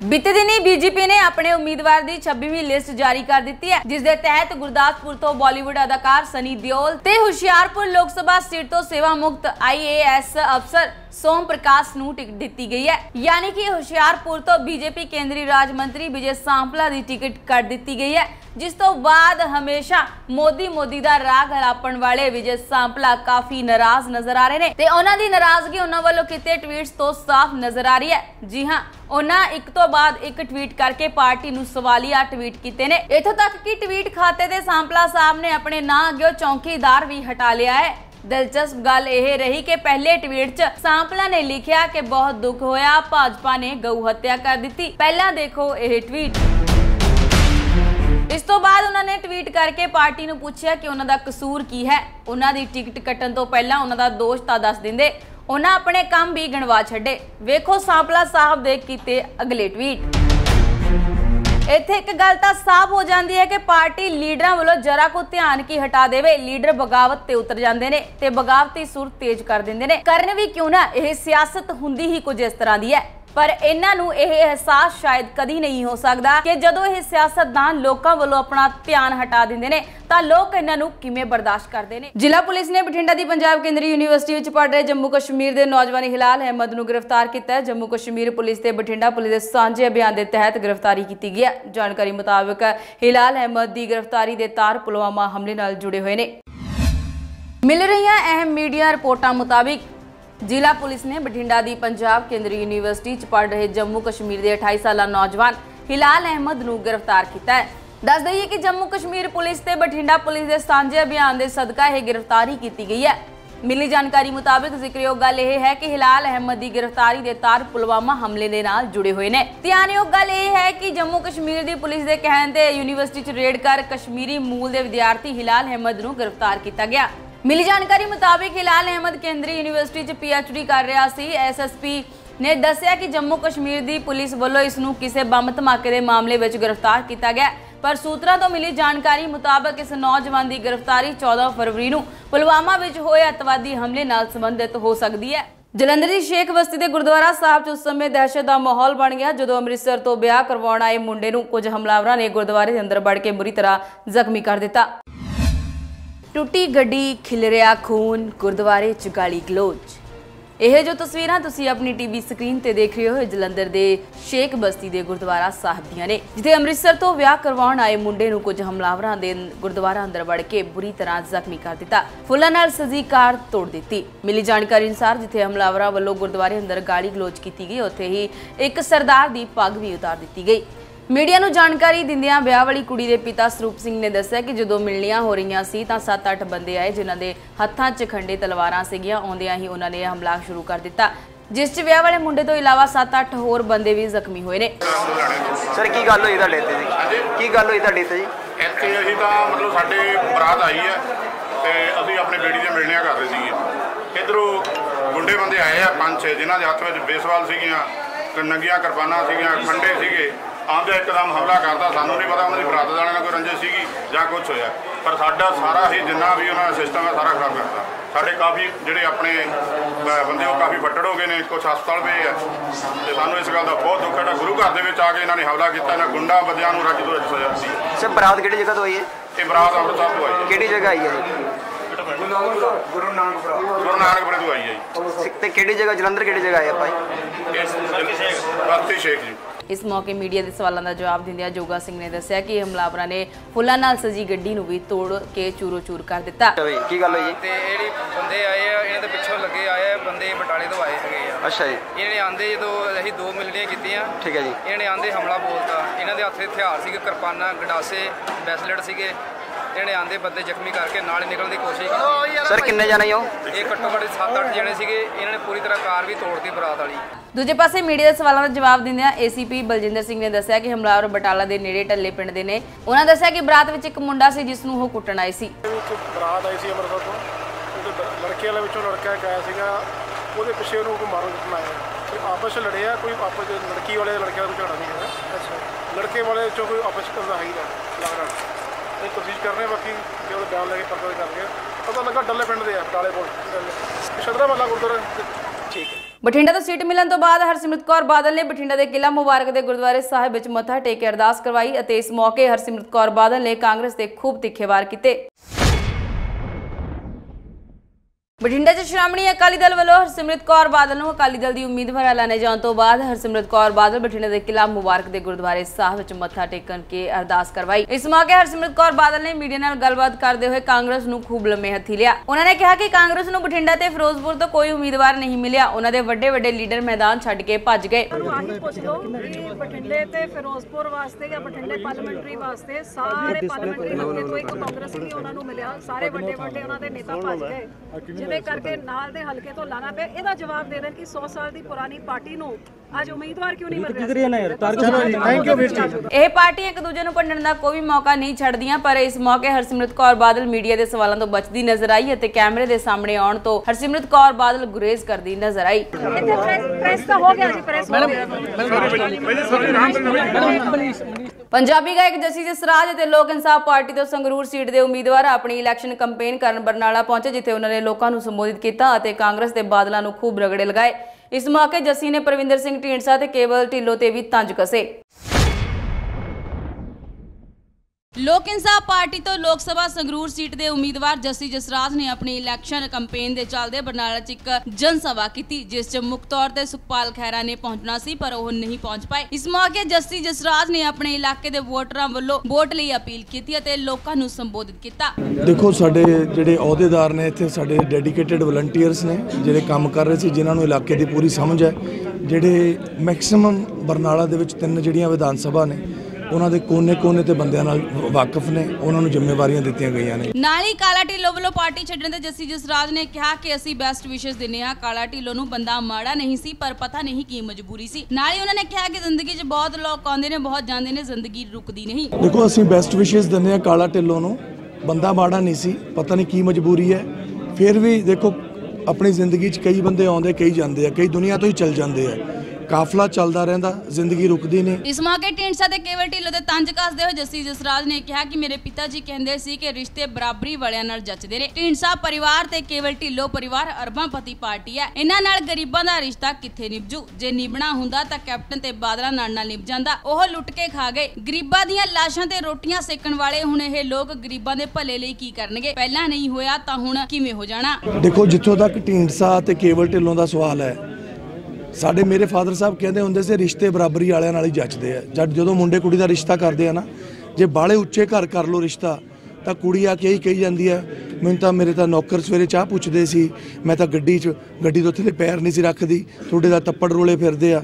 ਬੀਤੇ ਦਿਨੀ ਬੀਜੇਪੀ ਨੇ ਆਪਣੇ ਉਮੀਦਵਾਰ ਦੀ 26ਵੀਂ ਲਿਸਟ ਜਾਰੀ ਕਰ ਦਿੱਤੀ ਹੈ ਜਿਸ ਦੇ ਤਹਿਤ ਗੁਰਦਾਸਪੁਰ ਤੋਂ ਬਾਲੀਵੁੱਡ ਅਦਾਕਾਰ ਸਨੀ ਦਿਓਲ ਤੇ ਹੁਸ਼ਿਆਰਪੁਰ ਲੋਕ ਸਭਾ ਸੀਟ ਤੋਂ ਸੇਵਾ ਮੁਕਤ ਆਈਏਐਸ ਅਫਸਰ ਸੋਮ ਪ੍ਰਕਾਸ਼ ਨੂੰ ਟਿਕਟ ਦਿੱਤੀ ਗਈ ਹੈ। ਯਾਨੀ ਕਿ ਹੁਸ਼ਿਆਰਪੁਰ ਤੋਂ ਬੀਜੇਪੀ ਕੇਂਦਰੀ ਰਾਜ ਮੰਤਰੀ ਵਿਜੇ ਸਾਂਪਲਾ ਦੀ ਟਿਕਟ ਕੱਟ ਦਿੱਤੀ ਗਈ ਹੈ। ਜਿਸ ਤੋਂ ਬਾਅਦ ਹਮੇਸ਼ਾ ਮੋਦੀ ਮੋਦੀ ਦਾ ਰਾਗ ਹਲਾਪਣ ਵਾਲੇ ਵਿਜੇ ਸਾਂਪਲਾ ਕਾਫੀ ਨਾਰਾਜ਼ ਨਜ਼ਰ ਆ ਰਹੇ ਨੇ। ਤੇ ਉਹਨਾਂ ਦੀ ਨਾਰਾਜ਼ਗੀ ਉਹਨਾਂ ਵੱਲੋਂ ਕੀਤੇ ਟਵੀਟਸ ਤੋਂ ਸਾਫ਼ ਨਜ਼ਰ ਆ ਰਹੀ ਹੈ। ਜੀ ਹਾਂ, ਉਹਨਾਂ ਇੱਕ ਤੋਂ ਬਾਅਦ ਇੱਕ ਟਵੀਟ ਕਰਕੇ ਪਾਰਟੀ ਨੂੰ ਸਵਾਲੀਆ ਟਵੀਟ ਕੀਤੇ ਨੇ। ਇਥੋਂ ਤੱਕ ਕਿ ਟਵੀਟ ਖਾਤੇ ਦੇ ਸਾਂਪਲਾ ਸਾਹਿਬ ਨੇ ਆਪਣੇ ਨਾਂ ਅੱਗੇ ਚੌਕੀਦਾਰ ਵੀ ਹਟਾ ਲਿਆ ਹੈ। ਦਿਲਚਸਪ ਗੱਲ ਇਹ ਰਹੀ ਕਿ ਪਹਿਲੇ ਟਵੀਟ 'ਚ ਸਾਂਪਲਾ ਨੇ ਲਿਖਿਆ ਕਿ ਬਹੁਤ ਦੁੱਖ ਹੋਇਆ, ਭਾਜਪਾ ਨੇ ਗਊ ਹੱਤਿਆ ਕਰ ਦਿੱਤੀ। ਪਹਿਲਾਂ ਦੇਖੋ ਇਹ ਟਵੀਟ। ਇਸ ਤੋਂ ਬਾਅਦ ਉਹਨਾਂ ਨੇ ਟਵੀਟ ਕਰਕੇ ਪਾਰਟੀ ਨੂੰ ਪੁੱਛਿਆ ਕਿ ਉਹਨਾਂ ਦਾ ਕਸੂਰ ਕੀ ਹੈ। ਉਹਨਾਂ ਦੀ ਟਿਕਟ ਕੱਟਣ ਤੋਂ ਪਹਿਲਾਂ ਉਹਨਾਂ ਦਾ ਦੋਸ਼ ਤਾਂ ਦੱਸ ਦਿੰਦੇ। ਉਹਨਾਂ ਆਪਣੇ ਕੰਮ ਵੀ ਗਣਵਾ ਛੱਡੇ। ਵੇਖੋ ਸਾਂਪਲਾ ਸਾਹਿਬ ਦੇ ਕੀਤੇ ਅਗਲੇ ਟਵੀਟ। ਇੱਥੇ ਇੱਕ ਗੱਲ ਤਾਂ ਸਾਫ਼ ਹੋ ਜਾਂਦੀ ਹੈ ਕਿ ਪਾਰਟੀ ਲੀਡਰਾਂ ਵੱਲੋਂ ਜਰਾ ਕੋ ਧਿਆਨ ਕੀ ਹਟਾ ਦੇਵੇ, ਲੀਡਰ ਬਗਾਵਤ ਤੇ ਉਤਰ ਜਾਂਦੇ ਨੇ ਤੇ ਬਗਾਵਤੀ ਸੁਰ ਤੇਜ਼ ਕਰ ਦਿੰਦੇ ਨੇ। ਕਰਨ ਵੀ ਕਿਉਂ ਨਾ ਇਹ ਸਿਆਸਤ ਹੁੰਦੀ ਹੀ ਕੁਝ ਇਸ ਤਰ੍ਹਾਂ ਦੀ ਹੈ। ਪਰ ਇਹਨਾਂ ਨੂੰ ਇਹ ਅਹਿਸਾਸ ਸ਼ਾਇਦ ਕਦੀ ਨਹੀਂ ਹੋ ਸਕਦਾ ਕਿ ਜਦੋਂ ਇਹ ਸਿਆਸਤਦਾਨ ਲੋਕਾਂ ਵੱਲੋਂ ਆਪਣਾ ਧਿਆਨ ਹਟਾ ਦਿੰਦੇ ਨੇ, ਤਾਂ ਲੋਕ ਇਹਨਾਂ ਨੂੰ ਕਿਵੇਂ ਬਰਦਾਸ਼ਤ ਕਰਦੇ ਨੇ? ਜ਼ਿਲ੍ਹਾ ਪੁਲਿਸ ਨੇ ਬਠਿੰਡਾ ਦੀ ਪੰਜਾਬ ਕੇਂਦਰੀ ਯੂਨੀਵਰਸਿਟੀ ਵਿੱਚ ਪੜ੍ਹ ਰਹੇ ਜੰਮੂ ਕਸ਼ਮੀਰ ਦੇ ਨੌਜਵਾਨ ਹਿਲਾਲ ਅਹਿਮਦ ਨੂੰ ਗ੍ਰਿਫਤਾਰ ਕੀਤਾ ਹੈ। ਜੰਮੂ ਕਸ਼ਮੀਰ ਪੁਲਿਸ ਤੇ ਬਠਿੰਡਾ ਪੁਲਿਸ ਦੇ ਸਾਂਝੇ ਅਭਿਆਨ ਦੇ ਤਹਿਤ ਗ੍ਰਿਫਤਾਰੀ ਕੀਤੀ ਗਈ ਹੈ। ਜਾਣਕਾਰੀ ਮੁਤਾਬਕ ਹਿਲਾਲ ਅਹਿਮਦ ਦੀ ਗ੍ਰਿਫਤਾਰੀ ਦੇ ਤਾਰ ਪੁਲਵਾਮਾ ਹਮਲੇ ਨਾਲ ਜੁੜੇ ਹੋਏ ਨੇ। ਮਿਲ ਰਹੀਆਂ ਅਹਿਮ ਮੀਡੀਆ ਰਿਪੋਰਟਾਂ ਮੁਤਾਬਿਕ ਜ਼ਿਲ੍ਹਾ ਪੁਲਿਸ ਨੇ ਬਠਿੰਡਾ ਦੀ ਪੰਜਾਬ ਕੇਂਦਰੀ ਯੂਨੀਵਰਸਿਟੀ 'ਚ ਪੜ੍ਹ ਰਹੇ ਜੰਮੂ ਕਸ਼ਮੀਰ ਦੇ 28 ਸਾਲਾ ਨੌਜਵਾਨ ਹਿਲਾਲ ਅਹਿਮਦ ਨੂੰ ਗ੍ਰਿਫਤਾਰ ਕੀਤਾ ਹੈ। ਦੱਸ ਦਈਏ ਕਿ ਜੰਮੂ ਕਸ਼ਮੀਰ ਪੁਲਿਸ ਤੇ ਬਠਿੰਡਾ ਪੁਲਿਸ ਦੇ ਸਾਂਝੇ ਅਭਿਆਨ ਦੇ ਸਦਕਾ ਇਹ ਗ੍ਰਿਫਤਾਰੀ ਕੀਤੀ ਗਈ ਹੈ। ਮਿਲੀ ਜਾਣਕਾਰੀ ਮੁਤਾਬਕ ਜ਼ਿਕਰਯੋਗ ਗੱਲ ਇਹ ਹੈ ਕਿ ਹਿਲਾਲ ਅਹਿਮਦ ਦੀ ਗ੍ਰਿਫਤਾਰੀ ਦੇ ਤਾਰ ਪੁਲਵਾਮਾ ਹਮਲੇ ਦੇ ਨਾਲ ਜੁੜੇ ਹੋਏ ਨੇ। ਧਿਆਨਯੋਗ ਗੱਲ ਇਹ ਹੈ ਕਿ ਜੰਮੂ ਕਸ਼ਮੀਰ ਦੀ ਪੁਲਿਸ ਦੇ ਕਹਿਣ ਤੇ ਯੂਨੀਵਰਸਿਟੀ 'ਚ ਰੇਡ ਕਰ ਕਸ਼ਮੀਰੀ ਮੂਲ ਦੇ ਵਿਦਿਆਰਥੀ ਹਿਲਾਲ ਅਹਿਮਦ ਨੂੰ ਗ੍ਰਿਫਤਾਰ ਕੀਤਾ ਗਿਆ। ਮਿਲੀ ਜਾਣਕਾਰੀ ਮੁਤਾਬਕ ਹਿਲਾਲ ਅਹਿਮਦ ਕੇਂਦਰੀ ਯੂਨੀਵਰਸਿਟੀ 'ਚ ਪੀਐਚਡੀ ਕਰ ਰਿਹਾ ਸੀ। ਐਸਐਸਪੀ ਨੇ ਦੱਸਿਆ ਕਿ ਜੰਮੂ ਕਸ਼ਮੀਰ ਦੀ ਪੁਲਿਸ ਵੱਲੋਂ ਇਸ ਨੂੰ ਕਿਸੇ ਬੰਬ ਧਮਾਕੇ ਦੇ ਮਾਮਲੇ ਵਿੱਚ ਗ੍ਰਿਫਤਾਰ ਕੀਤਾ ਗਿਆ। ਪਰ ਸੂਤਰਾਂ ਤੋਂ ਮਿਲੀ ਜਾਣਕਾਰੀ ਮੁਤਾਬਕ ਇਸ ਨੌਜਵਾਨ ਦੀ ਗ੍ਰਿਫਤਾਰੀ 14 ਫਰਵਰੀ ਨੂੰ ਪੁਲਵਾਮਾ ਵਿੱਚ ਹੋਏ ਅਤਵਾਦੀ ਹਮਲੇ ਨਾਲ ਸੰਬੰਧਿਤ ਹੋ ਸਕਦੀ ਹੈ। ਜਲੰਧਰ ਦੀ ਸ਼ੇਖ ਵਸਤੀ ਦੇ ਗੁਰਦੁਆਰਾ ਸਾਹਿਬ 'ਚ ਉਸ ਸਮੇਂ ਦਹਿਸ਼ਤ ਦਾ ਮਾਹੌਲ ਬਣ ਗਿਆ, ਜਦੋਂ ਅੰਮ੍ਰਿਤਸਰ ਤੋਂ ਵਿਆਹ ਕਰਵਾਉਣ ਆਏ ਮੁੰਡੇ ਨੂੰ ਕੁਝ ਹਮਲਾਵਰਾਂ ਨੇ ਗੁਰਦੁਆਰੇ ਦੇ ਅੰਦਰ ਵੜ ਕੇ ਬੁਰੀ ਤਰ੍ਹਾਂ ਜ਼ਖਮੀ ਕਰ ਦਿੱਤਾ। ਟੁੱਟੀ ਗੱਡੀ ਖਿਲਰਿਆ ਖੂਨ, ਗੁਰਦੁਆਰੇ ਚ ਗਲੋਚ। ਇਹ ਜੋ ਤਸਵੀਰਾਂ ਤੁਸੀਂ ਆਪਣੀ ਟੀਵੀ ਸਕਰੀਨ ਤੇ ਦੇਖ ਰਹੇ ਹੋ ਜਲੰਧਰ ਦੇ ਸ਼ੇਖ ਬਸਤੀ ਦੇ ਗੁਰਦੁਆਰਾ ਸਾਹਿਬ ਦੀਆਂ ਨੇ, ਜਿੱਥੇ ਅੰਮ੍ਰਿਤਸਰ ਤੋਂ ਵਿਆਹ ਕਰਵਾਉਣ ਆਏ ਮੁੰਡੇ ਨੂੰ ਕੁਝ ਹਮਲਾਵਰਾਂ ਦੇ ਗੁਰਦੁਆਰਾ ਅੰਦਰ ਵੜ ਕੇ ਬੁਰੀ ਤਰ੍ਹਾਂ ਜ਼ਖਮੀ ਕਰ ਦਿੱਤਾ। ਫੁੱਲਾਂ ਨਾਲ ਸਜੀ ਕਾਰ ਤੋੜ ਦਿੱਤੀ। ਮਿਲੀ ਜਾਣਕਾਰੀ ਅਨੁਸਾਰ ਜਿੱਥੇ ਹਮਲਾਵਰਾਂ ਵੱਲੋਂ ਗੁਰਦੁਆਰੇ ਅੰਦਰ ਗਾਲੀ ਗਲੋਚ ਕੀਤੀ ਗਈ, ਉੱਥੇ ਹੀ ਇੱਕ ਸਰਦਾਰ ਦੀ ਪੱਗ ਵੀ ਉਤਾਰ ਦਿੱਤੀ ਗਈ। ਮੀਡੀਆ ਨੂੰ ਜਾਣਕਾਰੀ ਦਿੰਦਿਆਂ ਵਿਆਹ ਵਾਲੀ ਕੁੜੀ ਦੇ ਪਿਤਾ ਸਰੂਪ ਸਿੰਘ ਨੇ ਦੱਸਿਆ ਕਿ ਜਦੋਂ ਮਿਲਣੀਆਂ ਹੋ ਰਹੀਆਂ ਸੀ ਤਾਂ 7-8 ਬੰਦੇ ਆਏ ਜਿਨ੍ਹਾਂ ਦੇ ਹੱਥਾਂ 'ਚ ਖੰਡੇ ਤਲਵਾਰਾਂ ਸੀਗੀਆਂ ਆਉਂਦਿਆਂ ਹੀ ਉਹਨਾਂ ਨੇ ਹਮਲਾ ਸ਼ੁਰੂ ਕਰ ਦਿੱਤਾ। ਜਿਸ 'ਚ ਵਿਆਹ ਵਾਲੇ ਮੁੰਡੇ ਤੋਂ ਇਲਾਵਾ 7-8 ਹੋਰ ਬੰਦੇ ਵੀ ਜ਼ਖਮੀ ਹੋਏ ਨੇ। ਸਰ ਕੀ ਗੱਲ ਹੋਈ ਤੁਹਾਡੇ ਤੇ ਜੀ? ਕੀ ਗੱਲ ਹੋਈ ਤੁਹਾਡੇ ਤੇ ਜੀ? ਇੱਥੇ ਅਸੀਂ ਤਾਂ ਮਤਲਬ ਸਾਡੇ ਬਰਾਤ ਆਈ ਹੈ ਤੇ ਅਸੀਂ ਆਪਣੇ ਬੇੜੀ ਦੇ ਮਿਲਣੀਆਂ ਕਰ ਰਹੇ ਸੀਗੇ। ਇਧਰੋਂ ਗੁੰਡੇ ਬੰਦੇ ਆਏ ਆ ਪੰਜ ਛੇ ਜਿਨ੍ਹਾਂ ਦੇ ਹੱਥ ਵਿੱਚ ਬੇਸਵਾਲ ਸੀਗੀਆਂ ਤੇ ਨੰਗੀਆਂ ਕਿਰਪਾਨਾਂ ਸੀਗੀਆਂ ਖੰਡੇ ਸੀਗੇ। ਆਂਦੇ ਇੱਕਦਮ ਹਮਲਾ ਕਰਦਾ ਸਾਨੂੰ ਨਹੀਂ ਪਤਾ ਉਹਨਾਂ ਦੀ ਬਰਾਤ ਵਾਲਿਆਂ ਨਾਲ ਕੋਈ ਰੰਜਿਸ਼ ਸੀਗੀ ਜਾਂ ਕੁਝ ਹੋਇਆ। ਪਰ ਸਾਡਾ ਸਾਰਾ ਹੀ ਜਿੰਨਾ ਵੀ ਉਹਨਾਂ ਦਾ ਸਿਸਟਮ ਹੈ ਸਾਰਾ ਖਰਾਬ ਕਰਤਾ। ਸਾਡੇ ਕਾਫੀ ਜਿਹੜੇ ਆਪਣੇ ਬੰਦੇ ਉਹ ਕਾਫੀ ਫੱਟੜ ਹੋ ਗਏ ਨੇ ਕੁਝ ਹਸਪਤਾਲ ਪਏ ਆ। ਤੇ ਸਾਨੂੰ ਇਸ ਗੱਲ ਦਾ ਬਹੁਤ ਦੁੱਖ ਹੈ ਗੁਰੂ ਘਰ ਦੇ ਵਿੱਚ ਆ ਕੇ ਇਹਨਾਂ ਨੇ ਹਮਲਾ ਕੀਤਾ ਇਹਨਾਂ ਗੁੰਡਾ ਬੰਦਿਆਂ ਨੂੰ ਰੱਜ ਤੋਂ ਰੱਜ ਸਜ਼ਾ ਦਿੱਤੀ। ਸਰ ਬਰਾਤ ਕਿਹੜੀ ਜਗ੍ਹਾ ਤੋਂ ਆਈ ਹੈ? ਇਹ ਬਰਾਤ ਅੰਮ੍ਰਿਤਸਰ ਤੋਂ ਆਈ ਹੈ। ਕਿਹੜੀ ਜਗ੍ਹਾ ਆਈ ਹੈ ਜੀ? ਗੁਰੂ ਨਾਨਕਪੁਰੇ ਤੋਂ ਆਈ ਹੈ ਜੀ। ਤੇ ਕਿਹੜੀ ਜਗ੍ਹਾ ਜਲੰਧਰ ਕਿਹੜੀ ਜਗ੍ਹਾ ਆਏ ਆਪਾਂ? ਜੀ? ਬਸਤੀ ਸ਼ੇਖ ਜੀ। ਇਸ ਮੌਕੇ ਮੀਡੀਆ ਦੇ ਸਵਾਲਾਂ ਦਾ ਜਵਾਬ ਦਿੰਦਿਆਂ ਜੋਗਾ ਸਿੰਘ ਨੇ ਦੱਸਿਆ ਕਿ ਹਮਲਾਵਰਾਂ ਨੇ ਫੁੱਲਾਂ ਨਾਲ ਸਜੀ ਗੱਡੀ ਨੂੰ ਵੀ ਤੋੜ ਕੇ ਚੂਰੋ-ਚੂਰ ਕਰ ਦਿੱਤਾ। ਕੀ ਗੱਲ ਹੋਈ ਜੀ? ਤੇ ਇਹ ਜਿਹੜੀ ਬੰਦੇ ਆਏ ਆ ਇਹਨਾਂ ਦੇ ਪਿੱਛੋਂ ਲੱਗੇ ਆਏ ਆ ਬੰਦੇ ਬਟਾਲੇ ਤੋਂ ਆਏ ਹੈਗੇ ਆ। ਅੱਛਾ ਜੀ। ਇਹਨਾਂ ਨੇ ਆਂਦੇ ਜਦੋਂ ਅਸੀਂ ਦੋ ਮਿਲਣੀਆਂ ਕੀਤੀਆਂ ਠੀਕ ਹੈ ਜੀ। ਇਹਨਾਂ ਨੇ ਆਂਦੇ ਹਮਲਾ ਬੋਲਤਾ। ਇਹਨਾਂ ਦੇ ਹੱਥੇ ਹਥਿਆਰ ਸੀਗੇ ਕਿਰਪਾਨਾਂ ਗੰਡਾਸੇ ਬੈਸਲੇਟ ਸੀਗੇ। ਨੇ ਆਂਦੇ ਬੰਦੇ ਜ਼ਖਮੀ ਕਰਕੇ ਨਾਲ ਹੀ ਨਿਕਲਣ ਦੀ ਕੋਸ਼ਿਸ਼ ਕੀਤੀ। ਸਰ ਕਿੰਨੇ ਜਾਣੇ ਹੋ? ਇਹ ਘੱਟੋ ਘੱਟ 7-8 ਜਣੇ ਸੀਗੇ। ਇਹਨਾਂ ਨੇ ਪੂਰੀ ਤਰ੍ਹਾਂ ਕਾਰ ਵੀ ਤੋੜਤੀ ਬਰਾਤ ਵਾਲੀ। ਦੂਜੇ ਪਾਸੇ ਮੀਡੀਆ ਦੇ ਸਵਾਲਾਂ ਦਾ ਜਵਾਬ ਦਿੰਦਿਆਂ ਏਸੀਪੀ ਬਲਜਿੰਦਰ ਸਿੰਘ ਨੇ ਦੱਸਿਆ ਕਿ ਹਮਲਾਵਰ ਬਟਾਲਾ ਦੇ ਨੇੜੇ ਟੱਲੇ ਪਿੰਡ ਦੇ ਨੇ। ਉਹਨਾਂ ਦੱਸਿਆ ਕਿ ਬਰਾਤ ਵਿੱਚ ਇੱਕ ਮੁੰਡਾ ਸੀ ਜਿਸ ਨੂੰ ਉਹ ਕੁੱਟਣ ਆਏ ਸੀ। ਇੱਕ ਬਰਾਤ ਆਈ ਸੀ ਅੰਮ੍ਰਿਤਸਰ ਤੋਂ। ਲੜਕੇ ਵਾਲੇ ਵਿੱਚੋਂ ਲੜਕਾ ਇੱਕ ਆਇਆ ਸੀਗਾ। ਉਹਦੇ ਪਿੱਛੇ ਉਹਨੂੰ ਕੋਈ ਮਾਰਨ ਕੁੱਟਣ ਆਇਆ। ਕੋਈ ਆਪਸ ਵਿੱਚ ਲੜਿਆ ਕੋਈ ਆਪਸ ਵਿੱਚ ਲੜਕੀ ਵਾਲੇ ਤੇ ਲੜਕੇ ਦਾ ਕੋਈ ਝਗੜਾ ਨਹੀਂ ਹੈਗਾ ਅੱਛਾ। ਲੜਕੇ ਵਾਲੇ ਵਿੱਚੋਂ ਕੋਈ ਆਪਸ ਵਿੱਚ ਕਰਦਾ ਹੈ ਹੀ। ਨਾ ਲੱਗਦਾ ਇਹ ਕੋਸ਼ਿਸ਼ ਕਰ ਰਹੇ ਬਾਕੀ ਜੇ ਉਹਦਾ ਬਿਆਨ ਲੈ ਕੇ ਪਰਦਾ ਕਰ ਗਿਆ ਪਤਾ ਲੱਗਾ ਡੱਲੇ ਪਿੰਡ ਦੇ ਆ ਡਾਲੇ ਕੋਲ। ਸ਼ਦਰਾ ਮੱਲਾ ਗੁਰਦੁਆਰਾ। ਠੀਕ ਹੈ। ਬਠਿੰਡਾ ਤੋਂ ਸੀਟ ਮਿਲਣ ਤੋਂ ਬਾਅਦ ਹਰਸਿਮਰਤ ਕੌਰ ਬਾਦਲ ਨੇ ਬਠਿੰਡਾ ਦੇ ਕਿਲਾ ਮੁਬਾਰਕ ਦੇ ਗੁਰਦੁਆਰੇ ਸਾਹਿਬ ਵਿੱਚ ਮੱਥਾ ਟੇਕ ਕੇ ਅਰਦਾਸ ਕਰਵਾਈ ਅਤੇ ਇਸ ਮੌਕੇ ਹਰਸਿਮਰਤ ਕੌਰ ਬਾਦਲ ਨੇ ਕਾਂਗਰਸ ਦੇ ਖੂਬ ਤਿੱਖੇ ਵਾਰ ਕੀਤੇ। ਬਠਿੰਡਾ 'ਚ ਸ਼੍ਰੋਮਣੀ ਅਕਾਲੀ ਦਲ ਵੱਲੋਂ ਹਰਸਿਮਰਤ ਕੌਰ ਬਾਦਲ ਨੂੰ ਅਕਾਲੀ ਦਲ ਦੀ ਉਮੀਦਵਾਰ ਐਲਾਨੇ ਜਾਣ ਤੋਂ ਬਾਅਦ ਹਰਸਿਮਰਤ ਕੌਰ ਬਾਦਲ ਬਠਿੰਡਾ ਦੇ ਕਿਲਾ ਮੁਬਾਰਕ ਦੇ ਗੁਰਦੁਆਰੇ ਸਾਹਿਬ ਵਿੱਚ ਮੱਥਾ ਟੇਕਣ ਕੇ ਅਰਦਾਸ ਕਰਵਾਈ। ਇਸ ਮੌਕੇ ਹਰਸਿਮਰਤ ਕੌਰ ਬਾਦਲ ਨੇ ਮੀਡੀਆ ਨਾਲ ਗੱਲਬਾਤ ਕਰਦੇ ਹੋਏ ਕਾਂਗਰਸ ਨੂੰ ਖੂਬ ਲੰਮੇ ਹੱਥੀ ਲਿਆ। ਉਹਨਾਂ ਨੇ ਕਿਹਾ ਕਿ ਕਾਂਗਰਸ ਨੂੰ ਬਠਿੰਡਾ ਤੇ ਫਿਰੋਜ਼ਪੁਰ ਤੋਂ ਕੋਈ ਉਮੀਦਵਾਰ ਨਹੀਂ ਮਿਲਿਆ। ਉਹਨਾਂ ਦੇ ਵੱਡੇ ਵੱਡੇ ਲੀਡਰ ਮੈਦਾਨ ਛੱਡ ਕੇ ਭੱਜ ਗਏ। ਤੁਹਾਨੂੰ ਆਹੀ ਪੁੱਛ ਲਓ ਕਿ ਬਠਿੰਡੇ ਤੇ ਫਿਰੋਜ਼ਪੁਰ ਵਾਸਤੇ ਜਾਂ ਬਠਿੰਡੇ ਪਾਰਲੀਮੈਂਟਰੀ ਵਾਸਤੇ ਸਾਰੇ ਪਾਰਲੀਮੈਂਟਰੀ ਹਲਕੇ ਤੋਂ ਇੱਕ ਕਾਂਗਰਸ ਨਹੀਂ ਉਹਨਾਂ ਨੂੰ ਮਿਲਿਆ। ਸਾਰੇ ਵੱਡੇ ਵੱਡੇ ਉਹਨਾਂ ਦੇ ਨੇਤਾ ਭੱਜ ਗਏ। ਜਿਹਦੇ ਕਰਕੇ ਨਾਲ ਦੇ ਹਲਕੇ ਤੋਂ ਲਾਣਾ ਪਿਆ। ਇਹਦਾ ਜਵਾਬ ਦੇ ਦੇਣ ਕਿ 100 ਸਾਲ ਦੀ ਪੁਰਾਣੀ ਪਾਰਟੀ ਨੂੰ ਅੱਜ ਉਮੀਦਵਾਰ ਕਿਉਂ ਨਹੀਂ ਮਿਲ ਰਿਹਾ ਥੈਂਕ ਯੂ ਵੀਰ ਜੀ ਇਹ ਪਾਰਟੀਆਂ ਇੱਕ ਦੂਜੇ ਨੂੰ ਭੰਡਣ ਦਾ ਕੋਈ ਵੀ ਮੌਕਾ ਨਹੀਂ ਛੱਡਦੀਆਂ ਪਰ ਇਸ ਮੌਕੇ ਹਰਸਿਮਰਤ ਕੌਰ ਬਾਦਲ ਮੀਡੀਆ ਦੇ ਸਵਾਲਾਂ ਤੋਂ ਬਚਦੀ ਨਜ਼ਰ ਆਈ ਅਤੇ ਕੈਮਰੇ ਦੇ ਸਾਹਮਣੇ ਆਉਣ ਤੋਂ ਹਰਸਿਮਰਤ ਕੌਰ ਬਾਦਲ ਗੁਰੇਜ਼ ਕਰਦੀ ਨਜ਼ਰ ਆਈ ਇੱਥੇ ਪ੍ਰੈਸ ਪ੍ਰੈਸ ਤਾਂ ਹੋ ਗਿਆ ਜੀ ਪ੍ਰੈਸ ਹੋ ਗਿਆ ਪੰਜਾਬੀ ਗਾਇਕ ਜੱਸੀ ਜਸਰਾਜ ਅਤੇ ਲੋਕ ਇਨਸਾਫ ਪਾਰਟੀ ਤੋਂ ਸੰਗਰੂਰ ਸੀਟ ਦੇ ਉਮੀਦਵਾਰ ਆਪਣੀ ਇਲੈਕਸ਼ਨ ਕੈਂਪੇਨ ਕਰਨ ਬਰਨਾਲਾ ਪਹੁੰਚੇ ਜਿੱਥੇ ਉਹਨਾਂ ਨੇ ਲੋਕਾਂ ਨੂੰ ਸੰਬੋਧਿਤ ਕੀਤਾ ਅਤੇ ਕਾਂਗਰਸ ਦੇ ਬਾਦਲਾਂ ਨੂੰ ਖੂਬ ਰਗੜੇ ਲਗਾਏ ਇਸ ਮੌਕੇ ਜੱਸੀ ਨੇ ਪ੍ਰਵਿੰਦਰ ਸਿੰਘ ਢੀਂਡਸਾ ਤੇ ਕੇਵਲ ਢਿੱਲੋਂ ਤੇ ਵੀ ਤੰਜ ਕਸੇ। ਲੋਕ ਇਨਸਾਫ ਪਾਰਟੀ ਤੋਂ ਲੋਕ ਸਭਾ ਸੰਗਰੂਰ ਸੀਟ ਦੇ ਉਮੀਦਵਾਰ ਜੱਸੀ ਜਸਰਾਜ ਨੇ ਆਪਣੀ ਇਲੈਕਸ਼ਨ ਕੈਂਪੇਨ ਦੇ ਚੱਲਦੇ ਬਰਨਾਲਾ 'ਚ ਇੱਕ ਜਨ ਸਭਾ ਕੀਤੀ, ਜਿਸ 'ਚ ਮੁੱਖ ਤੌਰ ਤੇ ਸੁਖਪਾਲ ਖਹਿਰਾ ਨੇ ਪਹੁੰਚਣਾ ਸੀ, ਪਰ ਉਹ ਨਹੀਂ ਪਹੁੰਚ ਪਾਏ। ਇਸ ਮੌਕੇ ਜੱਸੀ ਜਸਰਾਜ ਨੇ ਆਪਣੇ ਇਲਾਕੇ ਦੇ ਵੋਟਰਾਂ ਵੱਲੋਂ ਵੋਟ ਲਈ ਅਪੀਲ ਕੀਤੀ ਅਤੇ ਲੋਕਾਂ ਨੂੰ ਸੰਬੋਧਿਤ ਕੀਤਾ। ਦੇਖੋ, ਸਾਡੇ ਜਿਹੜੇ ਅਹੁਦੇਦਾਰ ਨੇ ਇੱਥੇ, ਸਾਡੇ ਡੈਡੀਕੇਟਿਡ ਵਲੰਟੀਅਰਸ ਨੇ, ਜਿਹੜੇ ਕੰਮ ਕਰ ਰਹੇ ਸੀ, ਜਿਨ੍ਹਾਂ ਨੂੰ ਇਲਾਕੇ ਦੀ ਪੂਰੀ ਸਮਝ ਹੈ, ਜਿਹੜੇ ਮੈਕਸਿਮਮ ਬਰਨਾਲਾ ਦੇ ਵਿੱਚ ਤਿੰਨ ਜਿਹੜੀਆਂ ਵਿਧਾਨ ਸਭਾ ਨੇ ਉਹਨਾਂ ਦੇ ਕੋਨੇ-ਕੋਨੇ ਤੇ ਬੰਦਿਆਂ ਨਾਲ ਵਾਕਿਫ ਨੇ ਉਹਨਾਂ ਨੂੰ ਜ਼ਿੰਮੇਵਾਰੀਆਂ ਦਿੱਤੀਆਂ ਗਈਆਂ ਨੇ। ਨਾਲ ਹੀ ਕਾਲਾ ਢਿੱਲੋਂ ਵੱਲੋਂ ਪਾਰਟੀ ਛੱਡਣ ਤੇ ਜੱਸੀ ਜਸਰਾਜ ਨੇ ਕਿਹਾ ਕਿ ਅਸੀਂ ਬੈਸਟ ਵਿਸ਼ੇਸ ਦਿੰਨੇ ਆ ਕਾਲਾ ਢਿੱਲੋਂ ਨੂੰ ਬੰਦਾ ਮਾੜਾ ਨਹੀਂ ਸੀ ਪਰ ਪਤਾ ਨਹੀਂ ਕੀ ਮਜਬੂਰੀ ਸੀ। ਨਾਲ ਹੀ ਉਹਨਾਂ ਨੇ ਕਿਹਾ ਕਿ ਜ਼ਿੰਦਗੀ 'ਚ ਬਹੁਤ ਲੋਕ ਆਉਂਦੇ ਨੇ ਬਹੁਤ ਜਾਂਦੇ ਨੇ ਜ਼ਿੰਦਗੀ ਰੁਕਦੀ ਨਹੀਂ। ਦੇਖੋ ਅਸੀਂ ਬੈਸਟ ਵਿਸ਼ੇਸ ਦਿੰਦੇ ਆ ਕਾਲਾ ਢਿੱਲੋਂ ਨੂੰ। ਬੰਦਾ ਮਾੜਾ ਨਹੀਂ ਸੀ ਪਤਾ ਨਹੀਂ ਕੀ ਮਜਬੂਰੀ ਹੈ। ਫਿਰ ਵੀ ਦੇਖੋ ਆਪਣੀ ਜ਼ਿੰਦਗੀ 'ਚ ਕਈ ਬੰਦੇ ਆਉਂਦੇ ਕਈ ਜਾਂਦੇ ਆ ਕਈ ਦੁਨੀਆ ਤੋਂ ਹੀ ਚਲ ਜਾਂਦੇ ਆ। ਕਾਫਲਾ ਚੱਲਦਾ ਰਹਿੰਦਾ ਜ਼ਿੰਦਗੀ ਰੁਕਦੀ ਨਹੀਂ। ਇਸ ਮੌਕੇ ਢੀਂਡਸਾ ਤੇ ਕੇਵਲ ਢਿੱਲੋਂ ਤੇ ਤੰਜ ਕੱਸਦੇ ਹੋਏ ਜੱਸੀ ਜਸਰਾਜ ਨੇ ਕਿਹਾ ਕਿ ਮੇਰੇ ਪਿਤਾ ਜੀ ਕਹਿੰਦੇ ਸੀ ਕਿ ਰਿਸ਼ਤੇ ਬਰਾਬਰੀ ਵਾਲਿਆਂ ਨਾਲ ਜੱਚਦੇ ਨੇ। ਢੀਂਡਸਾ ਪਰਿਵਾਰ ਤੇ ਕੇਵਲ ਢਿੱਲੋਂ ਪਰਿਵਾਰ ਅਰਬਾਂਪਤੀ ਪਾਰਟੀ ਹੈ। ਇਹਨਾਂ ਨਾਲ ਗਰੀਬਾਂ ਦਾ ਰਿਸ਼ਤਾ ਕਿੱਥੇ ਨਿਭਜੂ? ਜੇ ਨਿਭਣਾ ਹੁੰਦਾ ਤਾਂ ਕੈਪਟਨ ਤੇ ਬਾਦਲਾਂ ਨਾਲ ਨਾਲ ਨਿਭ ਜਾਂਦਾ। ਉਹ ਲੁੱਟ ਕੇ ਖਾ ਗਏ। ਗਰੀਬਾਂ ਦੀਆਂ ਲਾਸ਼ਾਂ ਤੇ ਰੋਟੀਆਂ ਸੇਕਣ ਵਾਲੇ ਹੁਣ ਇਹ ਲੋਕ ਗਰੀਬਾਂ ਦੇ ਭਲੇ ਲਈ ਕੀ ਕਰਨਗੇ? ਪਹਿਲਾਂ ਨਹੀਂ ਹੋਇਆ ਤਾਂ ਹੁਣ ਕਿਵੇਂ ਹੋ ਜਾਣਾ? ਦੇਖੋ ਜਿੱਥੋਂ ਤੱਕ ਢੀਂਡਸਾ ਤੇ ਕੇਵਲ ਢਿੱਲੋਂ ਦਾ ਸਵਾਲ ਹੈ ਸਾਡੇ ਮੇਰੇ ਫਾਦਰ ਸਾਹਿਬ ਕਹਿੰਦੇ ਹੁੰਦੇ ਸੀ, ਰਿਸ਼ਤੇ ਬਰਾਬਰੀ ਵਾਲਿਆਂ ਨਾਲ ਹੀ ਜੱਚਦੇ ਆ। ਜਦ ਜਦੋਂ ਮੁੰਡੇ ਕੁੜੀ ਦਾ ਰਿਸ਼ਤਾ ਕਰਦੇ ਆ ਨਾ, ਜੇ ਬਾਲੇ ਉੱਚੇ ਘਰ ਕਰ ਲੋ ਰਿਸ਼ਤਾ, ਤਾਂ ਕੁੜੀ ਆ ਕੇ ਹੀ ਕਹੀ ਜਾਂਦੀ ਹੈ ਮੈਨੂੰ ਤਾਂ ਮੇਰੇ ਤਾਂ ਨੌਕਰ ਸਵੇਰੇ ਚਾਹ ਪੁੱਛਦੇ ਸੀ, ਮੈਂ ਤਾਂ ਗੱਡੀ 'ਚ, ਗੱਡੀ ਤੋਂ ਥੱਲੇ ਪੈਰ ਨਹੀਂ ਸੀ ਰੱਖਦੀ, ਤੁਹਾਡੇ ਦਾ ਤੱਪੜ ਰੋਲੇ ਫਿਰਦੇ ਆ।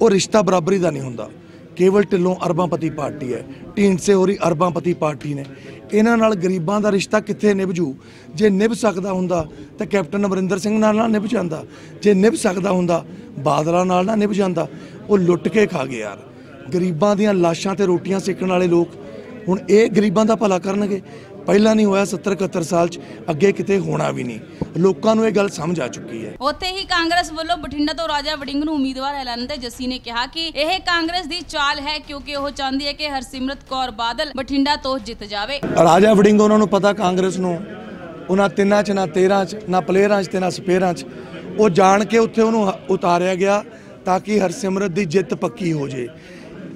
ਉਹ ਰਿਸ਼ਤਾ ਬਰਾਬਰੀ ਦਾ ਨਹੀਂ ਹੁੰਦਾ। ਕੇਵਲ ਢਿੱਲੋਂ ਅਰਬਾਂਪਤੀ ਪਾਰਟੀ ਹੈ। ਢੀਂਡਸੇ ਹੋਰੀ ਅਰਬਾਂਪਤੀ ਪਾਰਟੀ ਨੇ। ਇਹਨਾਂ ਨਾਲ ਗਰੀਬਾਂ ਦਾ ਰਿਸ਼ਤਾ ਕਿੱਥੇ ਨਿਭਜੂ ਜੇ ਨਿਭ ਸਕਦਾ ਹੁੰਦਾ ਤਾਂ ਕੈਪਟਨ ਅਮਰਿੰਦਰ ਸਿੰਘ ਨਾਲ ਨਾ ਨਿਭ ਜਾਂਦਾ। ਜੇ ਨਿਭ ਸਕਦਾ ਹੁੰਦਾ, ਬਾਦਲਾਂ ਨਾਲ ਨਾ ਨਿਭ ਜਾਂਦਾ। ਉਹ ਲੁੱਟ ਕੇ ਖਾ ਗਏ ਯਾਰ। ਗਰੀਬਾਂ ਦੀਆਂ ਲਾਸ਼ਾਂ ਤੇ ਰੋਟੀਆਂ ਸੇਕਣ ਵਾਲੇ ਲੋਕ ਹੁਣ ਇਹ ਗਰੀਬਾਂ ਦਾ ਭਲਾ ਕਰਨਗੇ। ਪਹਿਲਾਂ ਨਹੀਂ ਹੋਇਆ 70 71 ਸਾਲ ਚ ਅੱਗੇ ਕਿਤੇ ਹੋਣਾ ਵੀ ਨਹੀਂ। ਲੋਕਾਂ ਨੂੰ ਇਹ ਗੱਲ ਸਮਝ ਆ ਚੁੱਕੀ ਹੈ। ਉੱਥੇ ਹੀ ਕਾਂਗਰਸ ਵੱਲੋਂ ਬਠਿੰਡਾ ਤੋਂ ਰਾਜਾ ਵੜਿੰਗ ਨੂੰ ਉਮੀਦਵਾਰ ਐਲਾਨ ਤੇ ਜੱਸੀ ਨੇ ਕਿਹਾ ਕਿ ਇਹ ਕਾਂਗਰਸ ਦੀ ਚਾਲ ਹੈ ਕਿਉਂਕਿ ਉਹ ਚਾਹੁੰਦੀ ਹੈ ਕਿ ਹਰਸਿਮਰਤ ਕੌਰ ਬਾਦਲ ਬਠਿੰਡਾ ਤੋਂ ਜਿੱਤ ਜਾਵੇ। ਰਾਜਾ ਵੜਿੰਗ ਉਹਨਾਂ ਨੂੰ ਪਤਾ ਕਾਂਗਰਸ ਨੂੰ। ਉਹਨਾਂ ਤਿੰਨਾਂ ਚ ਨਾ 13 ਚ ਨਾ ਪਲੇਅਰਾਂ ਚ ਤੇ ਨਾ ਸਪੇਅਰਾਂ ਚ। ਉਹ ਜਾਣ ਕੇ ਉੱਥੇ ਉਹਨੂੰ ਉਤਾਰਿਆ ਗਿਆ ਤਾਂ ਕਿ ਹਰਸਿਮਰਤ ਦੀ ਜਿੱਤ ਪੱਕੀ ਹੋ ਜੇ।